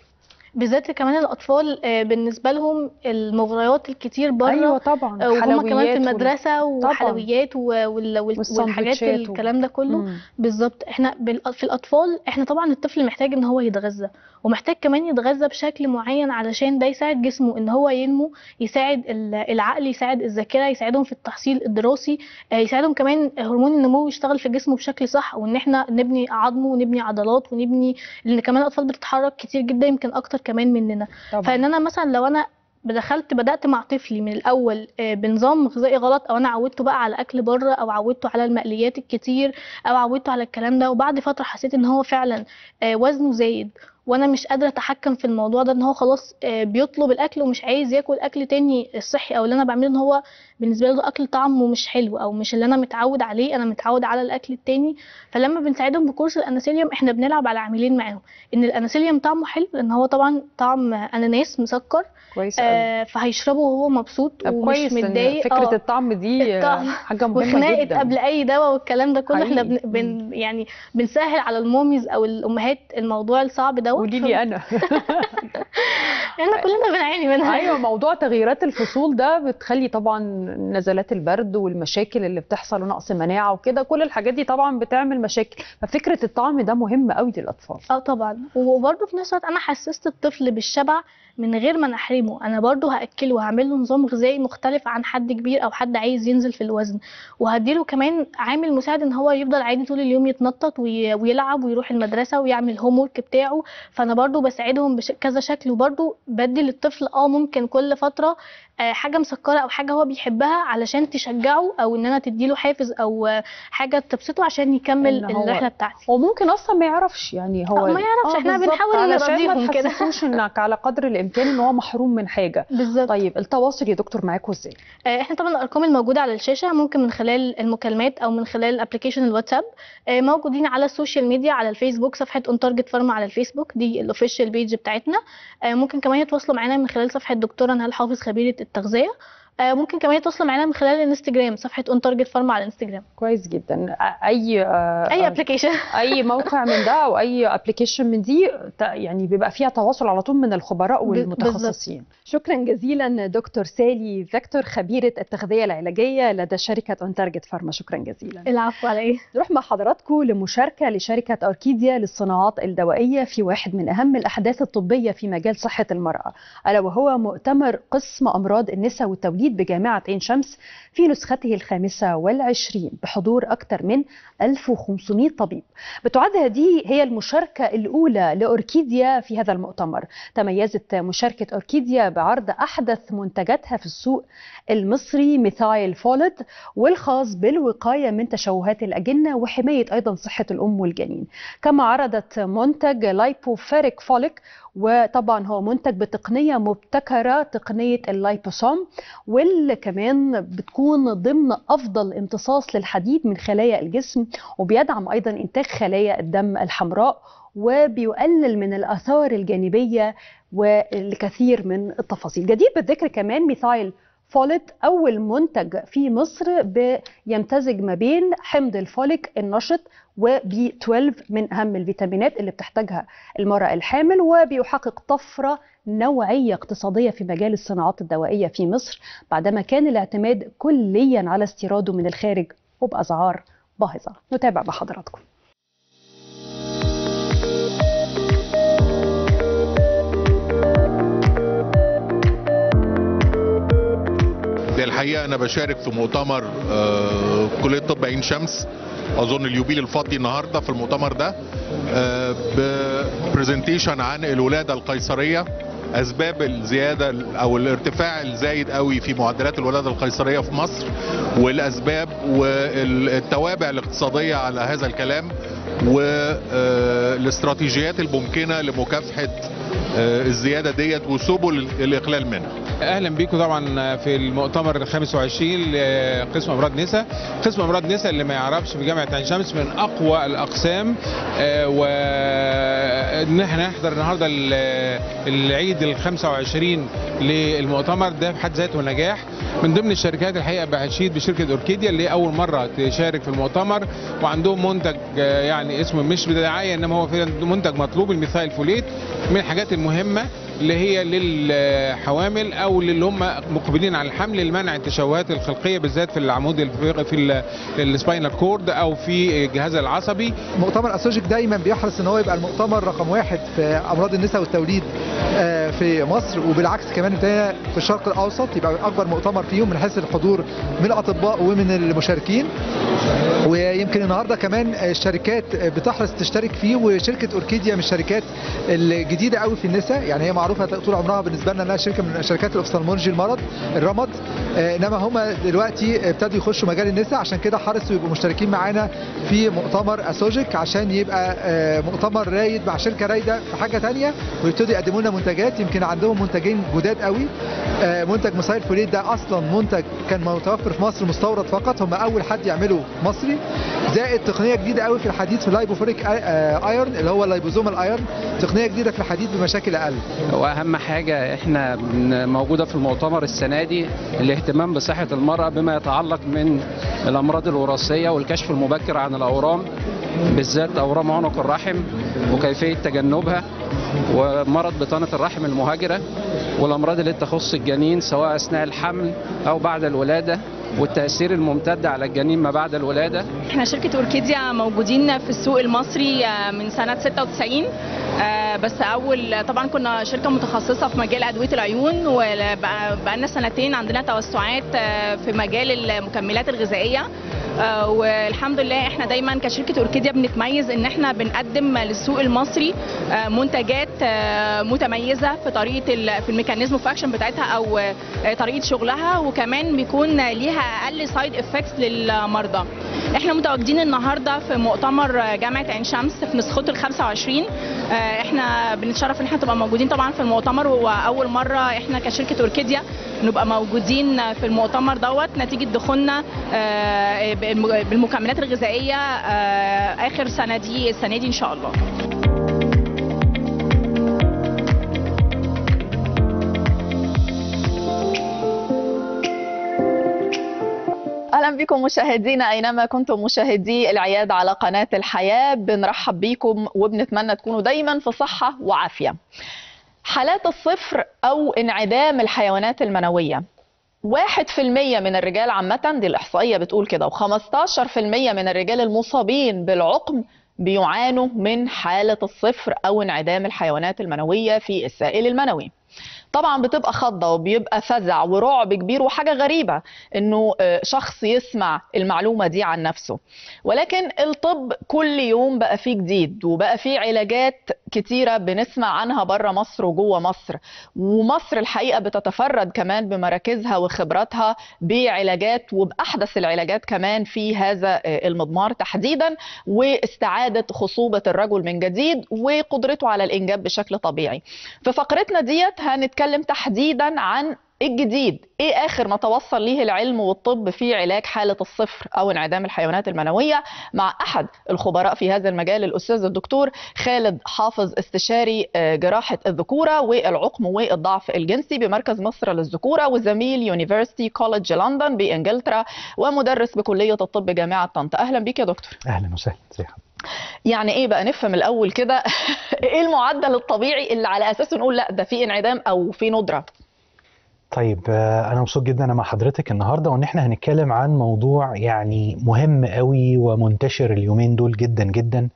بالذات كمان الأطفال آه، بالنسبة لهم المغريات الكتير بره أيوه طبعا. آه، وهم كمان في المدرسة وحلويات والحاجات الكلام ده كله. بالظبط. إحنا في الأطفال إحنا طبعا الطفل محتاج إن هو يتغذى. ومحتاج كمان يتغذى بشكل معين علشان ده يساعد جسمه إن هو ينمو يساعد ال- العقل يساعد الذاكرة يساعدهم في التحصيل الدراسي آه، يساعدهم كمان هرمون النمو يشتغل في جسمه بشكل صح وإن إحنا نبني عظمه ونبني عضلات ونبني لأن كمان الأطفال بتتحرك كتير جدا يمكن أكتر كمان مننا. طبعا. فإن أنا مثلا لو أنا دخلت بدأت مع طفلي من الأول آه، بنظام غذائي غلط أو أنا عودته بقى على أكل بره أو عودته على المقليات الكتير أو عودته على الكلام ده وبعد فترة حسيت إن هو فعلا آه، وزنه زايد وأنا مش قادرة أتحكم في الموضوع ده إن هو خلاص آه، بيطلب الأكل ومش عايز ياكل أكل تاني الصحي أو اللي أنا بعمله إن هو بالنسبة له أكل طعمه مش حلو أو مش اللي أنا متعود عليه أنا متعود على الأكل التاني. فلما بنساعدهم بكورس الأناسيليوم إحنا بنلعب على عاملين معاهم. إن الأناسيليوم طعمه حلو لأن هو طبعا طعم أناناس مسكر كويس آه فهيشربه وهو مبسوط ومش متضايق. فكرة آه. الطعم دي الطعم. حاجة مهمة وخناقة جدا. قبل أي دواء والكلام ده كله إحنا. بن... بن... يعني بنسهل على الموميز أو الأمهات الموضوع الصعب دوت. قولي لي أنا. إحنا كلنا بنعاني منها. أيوه موضوع تغييرات الفصول ده بتخلي طبعا نزلات البرد والمشاكل اللي بتحصل ونقص مناعة وكده كل الحاجات دي طبعا بتعمل مشاكل. ففكرة الطعم ده مهم قوي للأطفال. آه طبعا. وبرضه في نفس الوقت أنا حسست الطفل بالشبع من غير ما نحرمه. أنا برضه هأكله وهعمل له نظام غذائي مختلف عن حد كبير أو حد عايز ينزل في الوزن. وهديله كمان عامل مساعد إن هو يفضل عادي طول اليوم يتنطط وي- ويلعب ويروح المدرسة ويعمل الهوم ورك بتاعه. فأنا برضه بساعدهم بكذا شكل. وبرضه بدي للطفل آه ممكن كل فترة آه، حاجة مسكرة أو حاجة هو بيحبها علشان تشجعه أو إن أنا تديله حافز أو آه، حاجة تبسطه عشان يكمل الرحلة بتاعتي. وممكن أصلا ما يعرفش يعني هو آه، ما يعرفش، إحنا بالظبط، بنحاول علشان نراضيهم ما كده. تحسسوش إنك على قدر الامكان إن هو محروم من حاجة. بالظبط. طيب التواصل يا دكتور معاكم إزاي؟ آه، إحنا طبعا الأرقام الموجودة على الشاشة ممكن من خلال المكالمات أو من خلال application الواتساب. آه، موجودين على ال social media على الفيسبوك صفحة On Target Pharma على الفيسبوك دي ال official page بتاعتنا. آه، ممكن كمان يتواصلوا معانا من خلال صفحة دكتوره نهال حافظ خبيرة التغذية؟ ممكن كمان يتواصلوا معانا من خلال الانستجرام صفحة On Target Pharma على الانستجرام. كويس جدا. أي آه، أي آه، application أي موقع من ده أو أي application من دي يعني بيبقى فيها تواصل على طول من الخبراء والمتخصصين. شكرا جزيلا دكتور سالي فيكتور خبيرة التغذية العلاجية لدى شركة On Target Pharma شكرا جزيلا. العفو على إيه؟ نروح مع حضراتكم لمشاركة لشركة أوركيديا للصناعات الدوائية في واحد من أهم الأحداث الطبية في مجال صحة المرأة ألا وهو مؤتمر قسم أمراض النساء والتوليد بجامعة عين شمس في نسخته الخامسة والعشرين بحضور أكثر من 1500 طبيب. بتعد هذه هي المشاركة الأولى لأوركيديا في هذا المؤتمر. تميزت مشاركة أوركيديا بعرض أحدث منتجاتها في السوق المصري Methyl Folate والخاص بالوقاية من تشوهات الأجنة وحماية أيضا صحة الأم والجنين. كما عرضت منتج Lipoferric Folic وطبعا هو منتج بتقنية مبتكرة تقنية ال liposome واللي كمان بتكون ضمن أفضل امتصاص للحديد من خلايا الجسم وبيدعم أيضا إنتاج خلايا الدم الحمراء وبيقلل من الآثار الجانبية والكثير من التفاصيل. جدير بالذكر كمان Methyl Folate أول منتج في مصر بيمتزج ما بين حمض الفوليك النشط وبي 12 من أهم الفيتامينات اللي بتحتاجها المرأة الحامل وبيحقق طفرة نوعية اقتصادية في مجال الصناعات الدوائية في مصر بعدما كان الاعتماد كليا على استيراده من الخارج وبأسعار باهظة. نتابع مع حضراتكم. الحقيقة أنا بشارك في مؤتمر آه، كلية طب عين شمس. أظن اليوبيل الفضي النهارده في المؤتمر ده. ببرزنتيشن عن الولادة القيصرية أسباب الزيادة أو الارتفاع الزايد قوي في معدلات الولادة القيصرية في مصر والأسباب والتوابع الاقتصادية على هذا الكلام. والاستراتيجيات الممكنة لمكافحة آه، الزيادة ديت وسبل الإقلال منها. أهلا بيكم طبعا في المؤتمر ال 25 لقسم أمراض نساء قسم أمراض نساء اللي ما يعرفش في جامعة عين شمس من أقوى الأقسام آه، وان إحنا نحضر النهارده ال- العيد ال 25 للمؤتمر ده في حد ذاته نجاح. من ضمن الشركات الحقيقة بشيد بشركة أوركيديا اللي أول مرة تشارك في المؤتمر وعندهم منتج آه، يعني اسمه مش بدعايه إنما هو فعلا منتج مطلوب ال Methyl Folate من الحاجات المهمة. اللي هي للحوامل أو للي هم مقبلين على الحمل لمنع التشوهات الخلقية بالذات في العمود في ال spinal cord أو في الجهاز العصبي. مؤتمر ASOGIC دايما بيحرص إن هو يبقى المؤتمر رقم واحد في أمراض النساء والتوليد آه، في مصر وبالعكس كمان في الشرق الأوسط. يبقى أكبر مؤتمر فيهم من حيث الحضور من الأطباء ومن المشاركين. ويمكن النهارده كمان الشركات بتحرص تشترك فيه وشركة أوركيديا من الشركات الجديدة قوي في النساء. يعني هي معروفة طول عمرها بالنسبة لنا إنها شركة من شركات الاوفثالمولوجي المرض الرمد آه، إنما هم دلوقتي ابتدوا يخشوا مجال النساء عشان كده حرصوا يبقوا مشتركين معانا في مؤتمر أسوجيك عشان يبقى آه، مؤتمر رايد مع شركة رايدة في حاجة تانية ويبتدوا يقدموا لنا منتجات. يمكن عندهم منتجين جداد قوي. آه، منتج ميثيل فوليت ده أصلا منتج كان متوفر في مصر مستورد فقط. هم أول حد يعمله مصري. زائد تقنية جديدة قوي في الحديد في اللايبوفوريك iron اللي هو اللايبوزوم ال iron تقنية جديدة في الحديد بمشاكل أقل. وأهم حاجة إحنا موجودة في المؤتمر السنة دي الاهتمام بصحة المرأة بما يتعلق من الأمراض الوراثية والكشف المبكر عن الأورام بالذات أورام عنق الرحم وكيفية تجنبها ومرض بطانة الرحم المهاجرة والأمراض اللي تخص الجنين سواء أثناء الحمل أو بعد الولادة. والتأثير الممتد على الجنين ما بعد الولادة؟ إحنا شركة أوركيديا موجودين في السوق المصري آه، من سنة 96 آه، بس أول طبعا كنا شركة متخصصة في مجال أدوية العيون وبقالنا سنتين عندنا توسعات آه، في مجال المكملات الغذائية. والحمد لله إحنا دايما كشركة أوركيديا بنتميز إن إحنا بنقدم للسوق المصري منتجات متميزة في طريقة ال- في ال mechanism of action بتاعتها أو طريقة شغلها وكمان بيكون ليها أقل side effects للمرضى. إحنا متواجدين النهارده في مؤتمر جامعة عين شمس في نسخته ال 25 آه، إحنا بنتشرف إن إحنا تبقى موجودين طبعا في المؤتمر. هو أول مرة إحنا كشركة أوركيديا نبقى موجودين في المؤتمر دوت. نتيجة دخولنا آه، بالم- بالمكملات الغذائية آه، آخر سنة دي السنة دي إن شاء الله. بكم مشاهدينا أينما كنتم مشاهدي العياده على قناة الحياة. بنرحب بيكم وبنتمنى تكونوا دايما في صحة وعافية. حالات الصفر أو انعدام الحيوانات المنوية. واحد في المية من الرجال عامة دي الإحصائية بتقول كده وخمستاشر في المية من الرجال المصابين بالعقم بيعانوا من حالة الصفر أو انعدام الحيوانات المنوية في السائل المنوي. طبعا بتبقى خضة وبيبقى فزع ورعب كبير وحاجة غريبة إنه آه، شخص يسمع المعلومة دي عن نفسه. ولكن الطب كل يوم بقى فيه جديد وبقى فيه علاجات كتيرة بنسمع عنها بره مصر وجوه مصر. ومصر الحقيقة بتتفرد كمان بمراكزها وخبراتها بعلاجات وبأحدث العلاجات كمان في هذا آه، المضمار تحديدا واستعادة خصوبة الرجل من جديد وقدرته على الإنجاب بشكل طبيعي. في فقرتنا ديت هنتكلم تحديدا عن الجديد. إيه آخر ما توصل ليه العلم والطب في علاج حالة الصفر أو انعدام الحيوانات المنوية مع أحد الخبراء في هذا المجال؟ الأستاذ الدكتور خالد حافظ استشاري آه، جراحة الذكورة والعقم والضعف الجنسي بمركز مصر للذكورة وزميل يونيفرسيتي كولج لندن بإنجلترا ومدرس بكلية الطب جامعة طنطا. أهلا بيك يا دكتور. أهلا وسهلا ازي يعني إيه بقى؟ نفهم الأول كده. إيه المعدل الطبيعي اللي على اساسه نقول لأ ده في انعدام أو في ندرة؟ طيب آه، أنا مبسوط جدا أنا مع حضرتك النهارده وإن إحنا هنتكلم عن موضوع يعني مهم قوي ومنتشر اليومين دول جدا جدا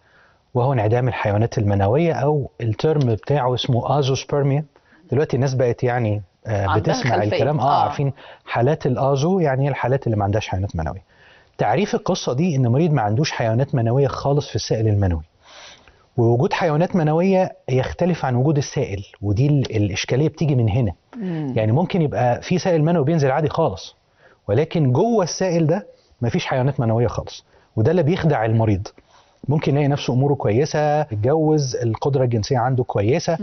وهو انعدام الحيوانات المنوية أو الترم بتاعه اسمه ازوسبرميا دلوقتي الناس بقت يعني آه، بتسمع. الكلام آه آه. عارفين حالات الآزو يعني هي الحالات اللي ما عندهاش حيوانات منوية تعريف القصة دي إن مريض ما عندوش حيوانات منوية خالص في السائل المنوي ووجود حيوانات منوية يختلف عن وجود السائل ودي ال- الإشكالية بتيجي من هنا. يعني ممكن يبقى في سائل منوي بينزل عادي خالص ولكن جوه السائل ده مفيش حيوانات منوية خالص وده اللي بيخدع المريض. ممكن يلاقي نفسه أموره كويسة اتجوز القدرة الجنسية عنده كويسة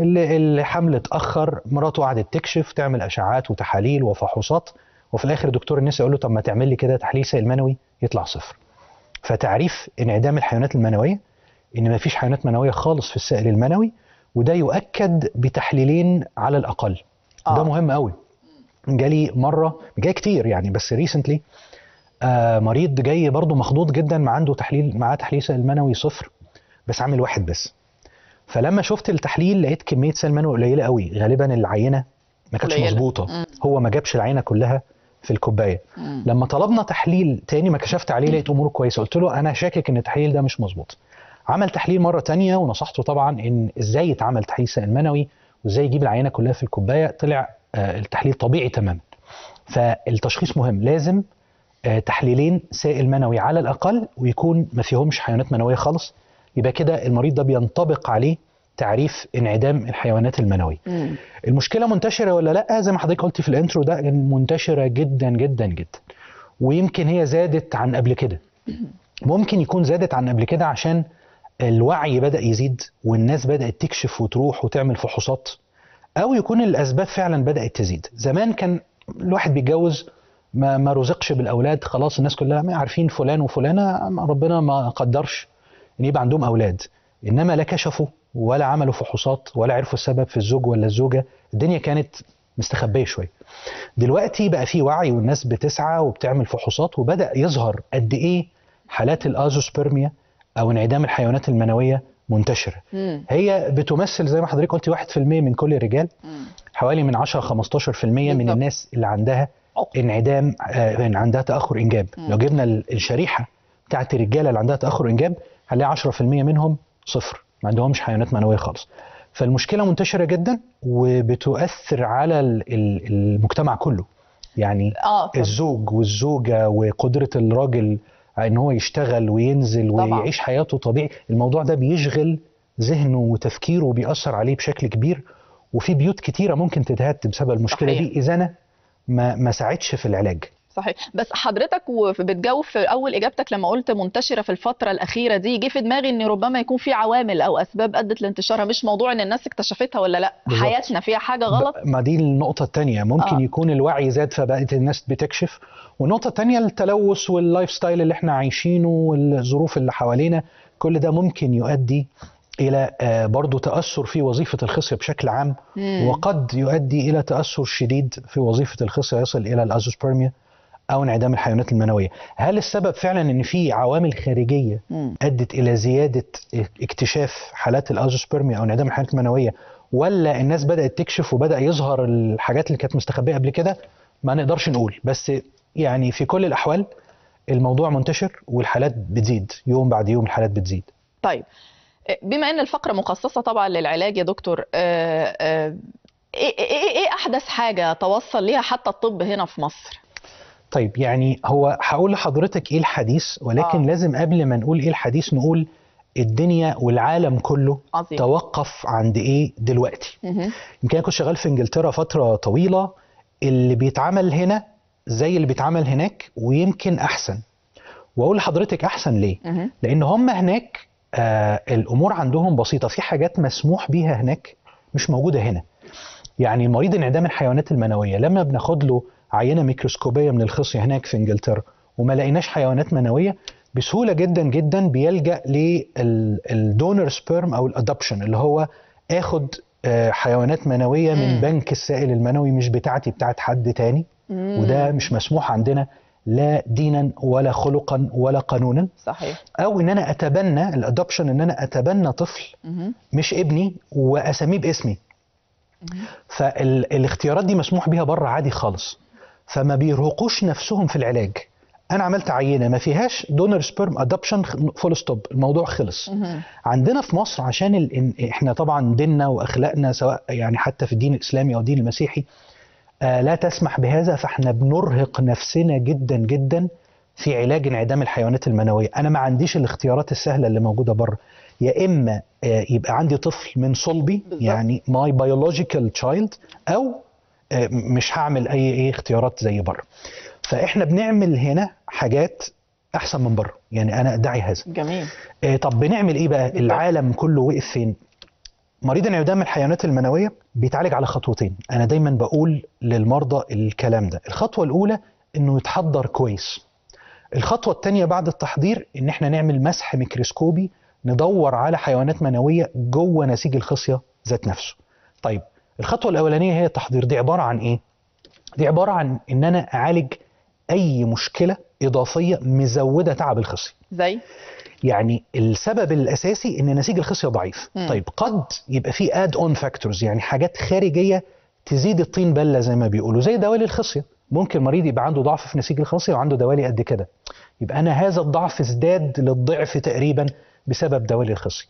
الحمل اتأخر مراته قعدت تكشف تعمل أشعاعات وتحاليل وفحوصات وفي الآخر دكتور النساء يقول له طب ما تعمل لي كده تحليل سائل منوي يطلع صفر. فتعريف انعدام الحيوانات المنوية إن ما فيش حيوانات منوية خالص في السائل المنوي وده يؤكد بتحليلين على الأقل آه. ده مهم قوي جالي مرة جاي كتير يعني بس ريسنتلي آه مريض جاي برضه مخضوض جدا ما عنده تحليل معاه تحليل سائل منوي صفر بس عامل واحد بس فلما شفت التحليل لقيت كمية سائل منوي قليلة قوي غالبا العينة ما كانتش. مظبوطة. هو ما جابش العينة كلها في الكوباية. لما طلبنا تحليل تاني ما كشفت عليه لقيت أموره كويسة قلت له أنا شاكك إن التحليل ده مش مظبوط عمل تحليل مرة تانية ونصحته طبعا إن إزاي يتعمل تحليل سائل منوي وإزاي يجيب العينة كلها في الكوباية طلع آه، التحليل طبيعي تماما. فالتشخيص مهم لازم آه، تحليلين سائل منوي على الأقل ويكون ما فيهمش حيوانات منوية خالص. يبقى كده المريض ده بينطبق عليه تعريف انعدام الحيوانات المنوية. مم. المشكلة منتشرة ولا لأ؟ زي ما حضرتك قلتي في الانترو ده منتشرة جدا جدا جدا. ويمكن هي زادت عن قبل كده. ممكن يكون زادت عن قبل كده عشان الوعي بدأ يزيد والناس بدأت تكشف وتروح وتعمل فحوصات أو يكون الأسباب فعلا بدأت تزيد. زمان كان الواحد بيتجوز ما ما رزقش بالأولاد خلاص الناس كلها ما عارفين فلان وفلانة ربنا ما قدرش إن يبقى عندهم أولاد. إنما لا كشفوا ولا عملوا فحوصات ولا عرفوا السبب في الزوج ولا الزوجة. الدنيا كانت مستخبية شوية. دلوقتي بقى في وعي والناس بتسعى وبتعمل فحوصات وبدأ يظهر قد إيه حالات الأزوسبرميا أو انعدام الحيوانات المنوية منتشره مم. هي بتمثل زي ما حضرتك قلتي 1% من كل الرجال مم. حوالي من 10 15% من. الناس اللي عندها انعدام آه عندها تأخر إنجاب مم. لو جبنا ال- الشريحة بتاعت الرجالة اللي عندها تأخر إنجاب هنلاقي 10% منهم صفر ما عندهمش حيوانات منوية خالص فالمشكلة منتشرة جدا وبتؤثر على ال- ال- المجتمع كله يعني طب. الزوج والزوجة وقدرة الراجل إن هو يشتغل وينزل طبعاً. ويعيش حياته طبيعي الموضوع ده بيشغل ذهنه وتفكيره وبيأثر عليه بشكل كبير وفي بيوت كتيرة ممكن تتهد بسبب المشكلة صحيح. دي إذا أنا ما ما ساعدش في العلاج صحيح. بس حضرتك وبتجاوب في أول إجابتك لما قلت منتشرة في الفترة الأخيرة دي جه في دماغي إن ربما يكون في عوامل أو أسباب أدت لانتشارها. مش موضوع إن الناس اكتشفتها ولا لأ؟ بالظبط. حياتنا فيها حاجة غلط؟ ما دي النقطة التانية. ممكن آه. يكون الوعي زاد فبقت الناس بتكشف. والنقطة التانية التلوث وال life style اللي إحنا عايشينه والظروف اللي حوالينا كل ده ممكن يؤدي إلى آه، برضو تأثر في وظيفة الخصية بشكل عام. مم. وقد يؤدي إلى تأثر شديد في وظيفة الخصية يصل إلى ال azoospermia. أو انعدام الحيوانات المنوية. هل السبب فعلا أن في عوامل خارجية مم. أدت إلى زيادة اكتشاف حالات ال azoospermia أو انعدام الحيوانات المنوية ولا الناس بدأت تكشف وبدأ يظهر الحاجات اللي كانت مستخبية قبل كده؟ ما نقدرش نقول بس يعني في كل الأحوال الموضوع منتشر والحالات بتزيد يوم بعد يوم الحالات بتزيد. طيب بما إن الفقرة مخصصة طبعا للعلاج يا دكتور آه، آه، إيه إيه إيه أحدث حاجة توصل ليها حتى الطب هنا في مصر؟ طيب يعني هو هقول لحضرتك إيه الحديث ولكن آه. لازم قبل ما نقول إيه الحديث نقول الدنيا والعالم كله عظيم توقف عند إيه دلوقتي. يمكن أنا كنت شغال في إنجلترا فترة طويلة اللي بيتعمل هنا زي اللي بيتعمل هناك ويمكن أحسن وأقول لحضرتك أحسن ليه مهم. لأن هم هناك آه الأمور عندهم بسيطة في حاجات مسموح بيها هناك مش موجودة هنا يعني مريض انعدام الحيوانات المنوية لما بناخد له عينة ميكروسكوبية من الخصيه هناك في إنجلترا. وما لقيناش حيوانات منوية بسهولة جدا جدا بيلجأ لل donor sperm أو ال adoption اللي هو آخد آه، حيوانات منوية. من بنك السائل المنوي مش بتاعتي بتاعت حد تاني. وده مش مسموح عندنا لا دينا ولا خلقا ولا قانونا. صحيح. أو إن أنا أتبنى ال adoption إن أنا أتبنى طفل. مش ابني وأسميه باسمي. فالاختيارات دي مسموح بيها بره عادي خالص. فما بيرهقوش نفسهم في العلاج أنا عملت عينة ما فيهاش donor sperm adoption full stop الموضوع خلص. عندنا في مصر عشان ال... إحنا طبعا ديننا وأخلاقنا سواء يعني حتى في الدين الإسلامي أو الدين المسيحي آه لا تسمح بهذا فإحنا بنرهق نفسنا جدا جدا في علاج انعدام الحيوانات المنوية أنا ما عنديش الاختيارات السهلة اللي موجودة بره يا إما آه يبقى عندي طفل من صلبي بالظبط. يعني my biological child أو مش هعمل أي إيه اختيارات زي بره. فإحنا بنعمل هنا حاجات أحسن من بره. يعني أنا أدعي هذا. جميل. آه، طب بنعمل إيه بقى. العالم كله وقف فين؟ مريض انعدام الحيوانات المنوية بيتعالج على خطوتين. أنا دايما بقول للمرضى الكلام ده. الخطوة الأولى إنه يتحضر كويس. الخطوة الثانية بعد التحضير إن إحنا نعمل مسح ميكروسكوبي ندور على حيوانات منوية جوه نسيج الخصية ذات نفسه. طيب الخطوة الأولانية هي التحضير. دي عبارة عن إيه؟ دي عبارة عن إن أنا أعالج أي مشكلة إضافية مزودة تعب الخصيه زي؟ يعني السبب الأساسي إن نسيج الخصيه ضعيف. مم. طيب قد يبقى في add on factors يعني حاجات خارجية تزيد الطين بلة زي ما بيقولوا زي دوالي الخصيه ممكن مريض يبقى عنده ضعف في نسيج الخصيه وعنده دوالي قد كده. يبقى أنا هذا الضعف ازداد للضعف تقريبا بسبب دوالي الخصيه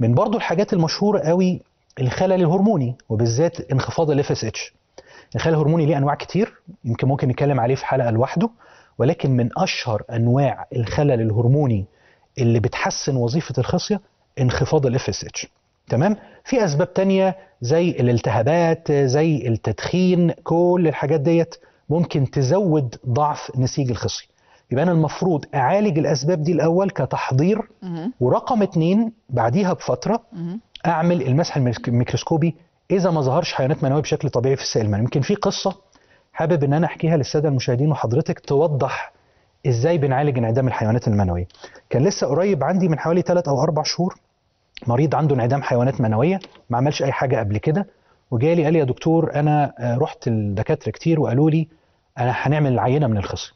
من برضو الحاجات المشهورة قوي الخلل الهرموني وبالذات انخفاض ال FSH الخلل الهرموني ليه أنواع كتير يمكن ممكن نتكلم عليه في حلقة لوحده ولكن من أشهر أنواع الخلل الهرموني اللي بتحسن وظيفة الخصية انخفاض ال FSH تمام في أسباب تانية زي الالتهابات زي التدخين كل الحاجات ديت ممكن تزود ضعف نسيج الخصيه يبقى أنا المفروض أعالج الأسباب دي الأول كتحضير. ورقم اتنين بعديها بفترة. أعمل المسح الميك- الميكروسكوبي إذا ما ظهرش حيوانات منوية بشكل طبيعي في السائل المنوي. يمكن في قصة حابب إن أنا أحكيها للسادة المشاهدين وحضرتك توضح إزاي بنعالج انعدام الحيوانات المنوية. كان لسه قريب عندي من حوالي 3 أو 4 شهور مريض عنده انعدام حيوانات منوية ما عملش أي حاجة قبل كده. وجالي قال لي يا دكتور أنا رحت لدكاترة كتير وقالوا لي أنا هنعمل عينة من الخصيه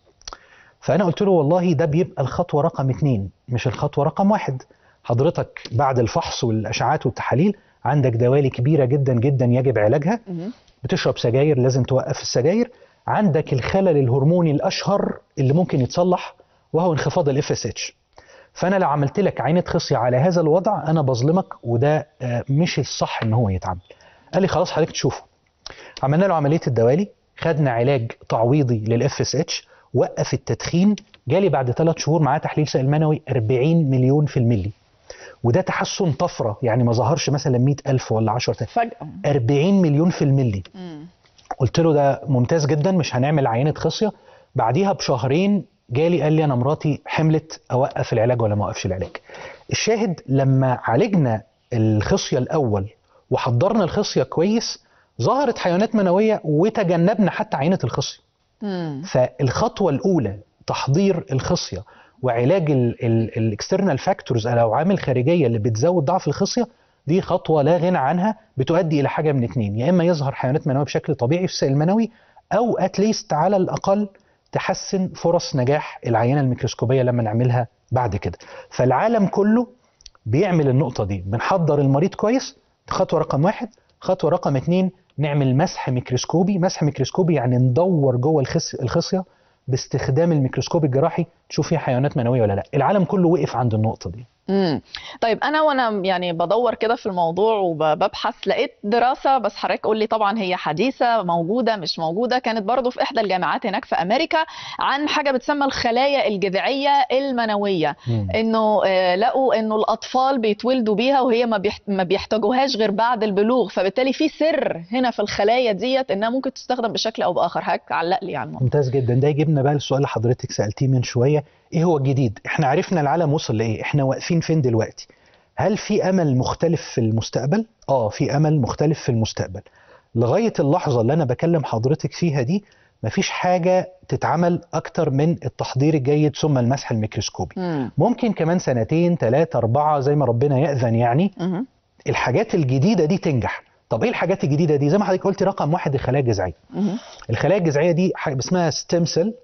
فأنا قلت له والله ده بيبقى الخطوة رقم اتنين مش الخطوة رقم واحد. حضرتك بعد الفحص والاشاعات والتحاليل عندك دوالي كبيرة جدا جدا يجب علاجها. بتشرب سجاير لازم توقف السجاير. عندك الخلل الهرموني الأشهر اللي ممكن يتصلح وهو انخفاض ال FSH فأنا لو عملت لك عينة خصيه على هذا الوضع أنا بظلمك وده آه، مش الصح إن هو يتعمل. قال لي خلاص حضرتك تشوفه. عملنا له عملية الدوالي خدنا علاج تعويضي لل FSH وقف التدخين جالي بعد ثلاث شهور معاه تحليل سائل منوي 40 مليون في الملي. وده تحسن طفرة يعني ما ظهرش مثلا 100000 ولا 10000 فجأة. 40 مليون في الملي. مم. قلت له ده ممتاز جدا مش هنعمل عينة خصية. بعديها بشهرين جالي قال لي أنا مراتي حملت أوقف العلاج ولا ما اوقفش العلاج. الشاهد لما عالجنا الخصية الأول وحضرنا الخصية كويس ظهرت حيوانات منوية وتجنبنا حتى عينة الخصية. مم. فالخطوة الأولى تحضير الخصية وعلاج ال external factors أو العوامل الخارجيه اللي بتزود ضعف الخصية دي خطوة لا غنى عنها بتؤدي إلى حاجة من اتنين يا إما يظهر حيوانات منوية بشكل طبيعي في السائل المنوي أو at least على الأقل تحسن فرص نجاح العينة الميكروسكوبية لما نعملها بعد كده. فالعالم كله بيعمل النقطة دي بنحضر المريض كويس خطوة رقم واحد. خطوة رقم اتنين نعمل مسح ميكروسكوبي. مسح ميكروسكوبي يعني ندور جوه الخص الخصية باستخدام الميكروسكوب الجراحي تشوف فيها حيوانات منوية ولا لا. العالم كله وقف عند النقطة دي. امم طيب أنا وأنا يعني بدور كده في الموضوع وببحث لقيت دراسة بس حضرتك قول لي طبعا هي حديثة موجودة مش موجودة كانت برضو في إحدى الجامعات هناك في أمريكا عن حاجة بتسمى الخلايا الجذعية المنوية. مم. إنه آه، لقوا إنه الأطفال بيتولدوا بيها وهي ما ما بيحتاجوهاش غير بعد البلوغ. فبالتالي في سر هنا في الخلايا ديت إنها ممكن تستخدم بشكل أو بآخر. حضرتك علق لي على الموضوع. ممتاز جدا. ده يجيبنا بقى للسؤال اللي حضرتك سألتيه من شوية. إيه هو الجديد إحنا عرفنا العالم وصل لإيه؟ إحنا واقفين فين دلوقتي؟ هل في أمل مختلف في المستقبل؟ آه في أمل مختلف في المستقبل. لغاية اللحظة اللي أنا بكلم حضرتك فيها دي مفيش حاجة تتعمل أكتر من التحضير الجيد ثم المسح الميكروسكوبي. امم ممكن كمان سنتين ثلاثة أربعة زي ما ربنا يأذن يعني. مهم. الحاجات الجديدة دي تنجح. طب إيه الحاجات الجديدة دي؟ زي ما حضرتك قلت رقم واحد الخلايا الجذعية. مهم. الخلايا الجذعية دي اسمها stem cell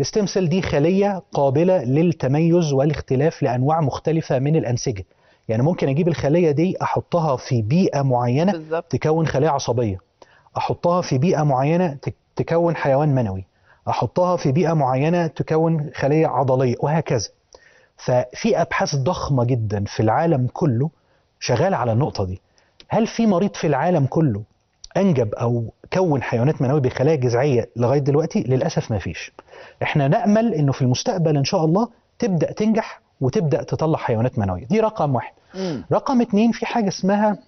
ال stem cell دي خلية قابلة للتميز والاختلاف لأنواع مختلفة من الأنسجة. يعني ممكن أجيب الخلية دي أحطها في بيئة معينة بالظبط. تكون خلايا عصبية. أحطها في بيئة معينة تك- تكون حيوان منوي. أحطها في بيئة معينة تكون خلية عضلية وهكذا. ففي أبحاث ضخمة جدا في العالم كله شغالة على النقطة دي. هل في مريض في العالم كله أنجب أو كون حيوانات منويه بخلايا جذعية لغاية دلوقتي؟ للأسف ما فيش. إحنا نأمل إنه في المستقبل إن شاء الله تبدأ تنجح وتبدأ تطلع حيوانات منويه دي رقم واحد. مم. رقم اتنين في حاجة اسمها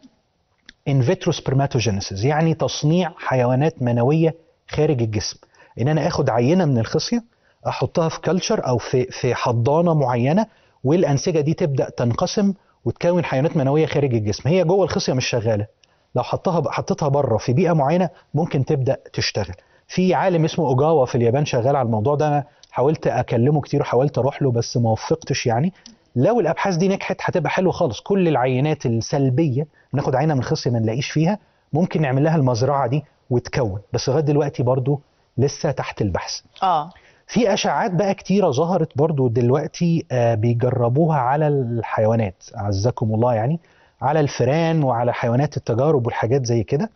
in vitro spermatogenesis يعني تصنيع حيوانات منويه خارج الجسم. إن أنا آخد عينة من الخصية أحطها في culture أو في في حضانة معينة والأنسجة دي تبدأ تنقسم وتكون حيوانات منويه خارج الجسم. هي جوه الخصية مش شغالة. لو حطها حطيتها بره في بيئة معينة ممكن تبدأ تشتغل. في عالم اسمه أوجاوا في اليابان شغال على الموضوع ده أنا حاولت أكلمه كتير وحاولت أروح له بس ما وفقتش يعني. لو الأبحاث دي نجحت هتبقى حلوة خالص. كل العينات السلبية بناخد عينة من الخصيه ما نلاقيش فيها ممكن نعمل لها المزرعة دي وتكون. بس لغاية دلوقتي برضو لسه تحت البحث. آه. في أشعاعات بقى كتيرة ظهرت برضو دلوقتي آه، بيجربوها على الحيوانات أعزكم الله يعني. على الفئران وعلى حيوانات التجارب والحاجات زي كده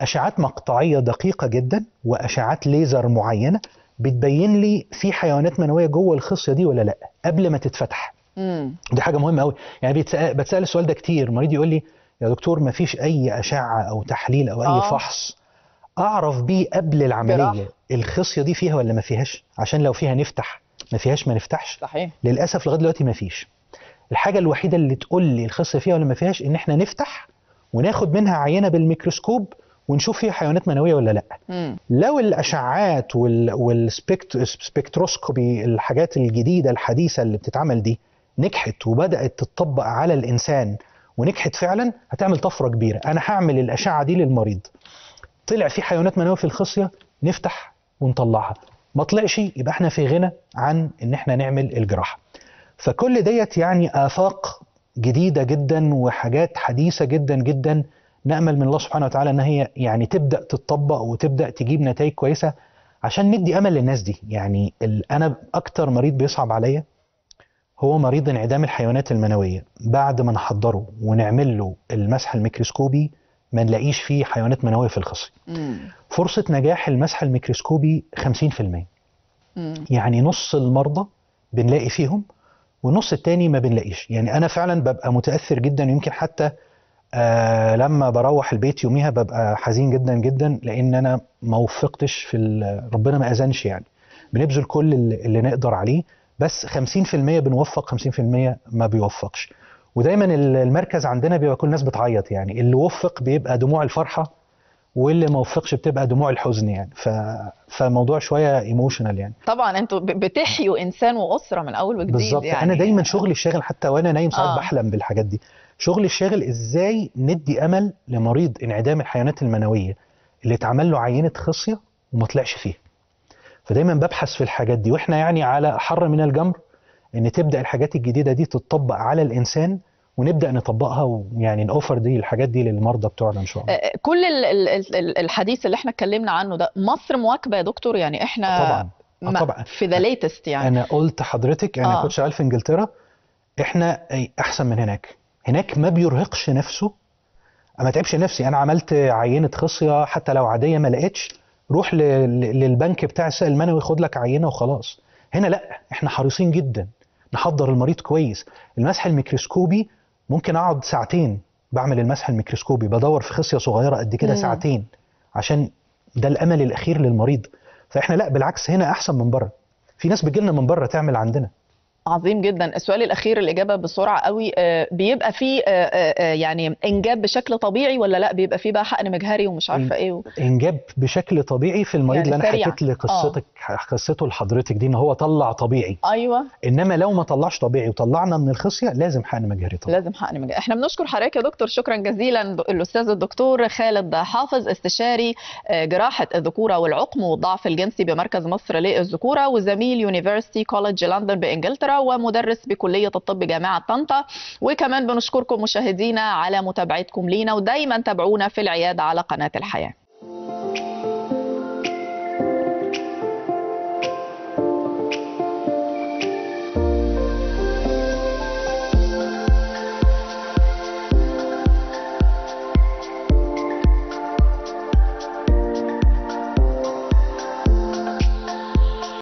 اشعاعات مقطعية دقيقة جدا واشعاعات ليزر معينة بتبين لي في حيوانات منوية جوه الخصية دي ولا لأ قبل ما تتفتح. مم. دي حاجة مهمة قوي يعني بتسأل السؤال ده كتير. مريض يقول لي يا دكتور ما فيش أي أشعة أو تحليل أو أي آه. فحص أعرف بيه قبل العملية. الخصية دي فيها ولا ما فيهاش؟ عشان لو فيها نفتح ما فيهاش ما نفتحش. صحيح. للأسف لغاية دلوقتي ما فيش. الحاجة الوحيدة اللي تقول لي الخصيه فيها ولا ما فيهاش إن إحنا نفتح وناخد منها عينة بالميكروسكوب ونشوف فيها حيوانات منوية ولا لأ. مم. لو الأشعاعات وال وال spectroscopy الحاجات الجديدة الحديثة اللي بتتعمل دي نجحت وبدأت تطبق على الإنسان ونجحت فعلا هتعمل طفرة كبيرة. أنا هعمل الأشعة دي للمريض. طلع في حيوانات منوية في الخصية نفتح ونطلعها. ما طلعش يبقى إحنا في غنى عن إن إحنا نعمل الجراحة. فكل ديت يعني آفاق جديدة جدا وحاجات حديثة جدا جدا نأمل من الله سبحانه وتعالى إن هي يعني تبدأ تتطبق وتبدأ تجيب نتائج كويسة عشان ندي أمل للناس دي يعني أنا أكتر مريض بيصعب عليا هو مريض انعدام الحيوانات المنوية بعد ما نحضره ونعمل له المسح الميكروسكوبي ما نلاقيش فيه حيوانات منوية في الخصيه مم. فرصة نجاح المسح الميكروسكوبي 50% مم. يعني نص المرضى بنلاقي فيهم والنص التاني ما بنلاقيش. يعني أنا فعلا ببقى متأثر جدا يمكن حتى آه لما بروح البيت يوميها ببقى حزين جدا جدا لأن أنا ما وفقتش في ربنا ما أذنش يعني. بنبذل كل اللي نقدر عليه بس 50% بنوفق 50% ما بيوفقش. ودايما ال- المركز عندنا بيبقى كل الناس بتعيط يعني. اللي وفق بيبقى دموع الفرحة واللي ما وفقش بتبقى دموع الحزن يعني. ف... فموضوع شوية ايموشنال يعني. طبعا أنتوا بتحيوا إنسان وأسرة من أول وجديد بالظبط. يعني. أنا دايما شغلي الشاغل حتى وأنا نايم ساعات آه. بحلم بالحاجات دي. شغلي الشاغل إزاي ندي أمل لمريض انعدام الحيوانات المنوية اللي اتعمل له عينة خصية وما طلعش فيها فدايما ببحث في الحاجات دي. وإحنا يعني على حر من الجمر إن تبدأ الحاجات الجديدة دي تتطبق على الإنسان ونبدأ نطبقها ويعني نوفر دي الحاجات دي للمرضى بتوعنا إن شاء الله. آه، كل ال- ال- الحديث اللي إحنا اتكلمنا عنه ده مصر مواكبة يا دكتور؟ يعني إحنا طبعا. آه ما- طبعا. في the latest يعني. أنا قلت حضرتك أنا آه. كنت شغال في إنجلترا إحنا أحسن من هناك. هناك ما بيرهقش نفسه ما تعبش نفسي. أنا عملت عينة خصية حتى لو عادية ما لقيتش. روح للبنك بتاع السائل المنوي خد لك عينة وخلاص. هنا لأ إحنا حريصين جدا. نحضر المريض كويس. المسح الميكروسكوبي ممكن أقعد ساعتين بعمل المسح الميكروسكوبي بدور في خصية صغيرة قد كده. ساعتين عشان ده الأمل الأخير للمريض. فإحنا لا بالعكس هنا أحسن من بره. في ناس بتجيلنا من بره تعمل عندنا. عظيم جدا. السؤال الأخير الإجابة بسرعة قوي آه، بيبقى فيه آه، آه، آه، يعني إنجاب بشكل طبيعي ولا لأ؟ بيبقى فيه بقى حقن مجهري ومش عارفة إيه و... إنجاب بشكل طبيعي في المريض يعني اللي أنا. حكيت لك قصتك قصته لحضرتك دي ان هو طلع طبيعي. أيوه. إنما لو ما طلعش طبيعي وطلعنا من الخصية لازم حقن مجهري طبعا لازم حقن مجهري. إحنا بنشكر حضرتك يا دكتور. شكرا جزيلا. الأستاذ الدكتور خالد حافظ استشاري آه، جراحة الذكورة والعقم والضعف الجنسي بمركز مصر للذكورة وزميل يونيفرسيتي كولج لندن بإنجلترا. ومدرس بكلية الطب جامعة طنطا. وكمان بنشكركم مشاهدينا على متابعتكم لينا ودايما تابعونا في العيادة على قناة الحياة.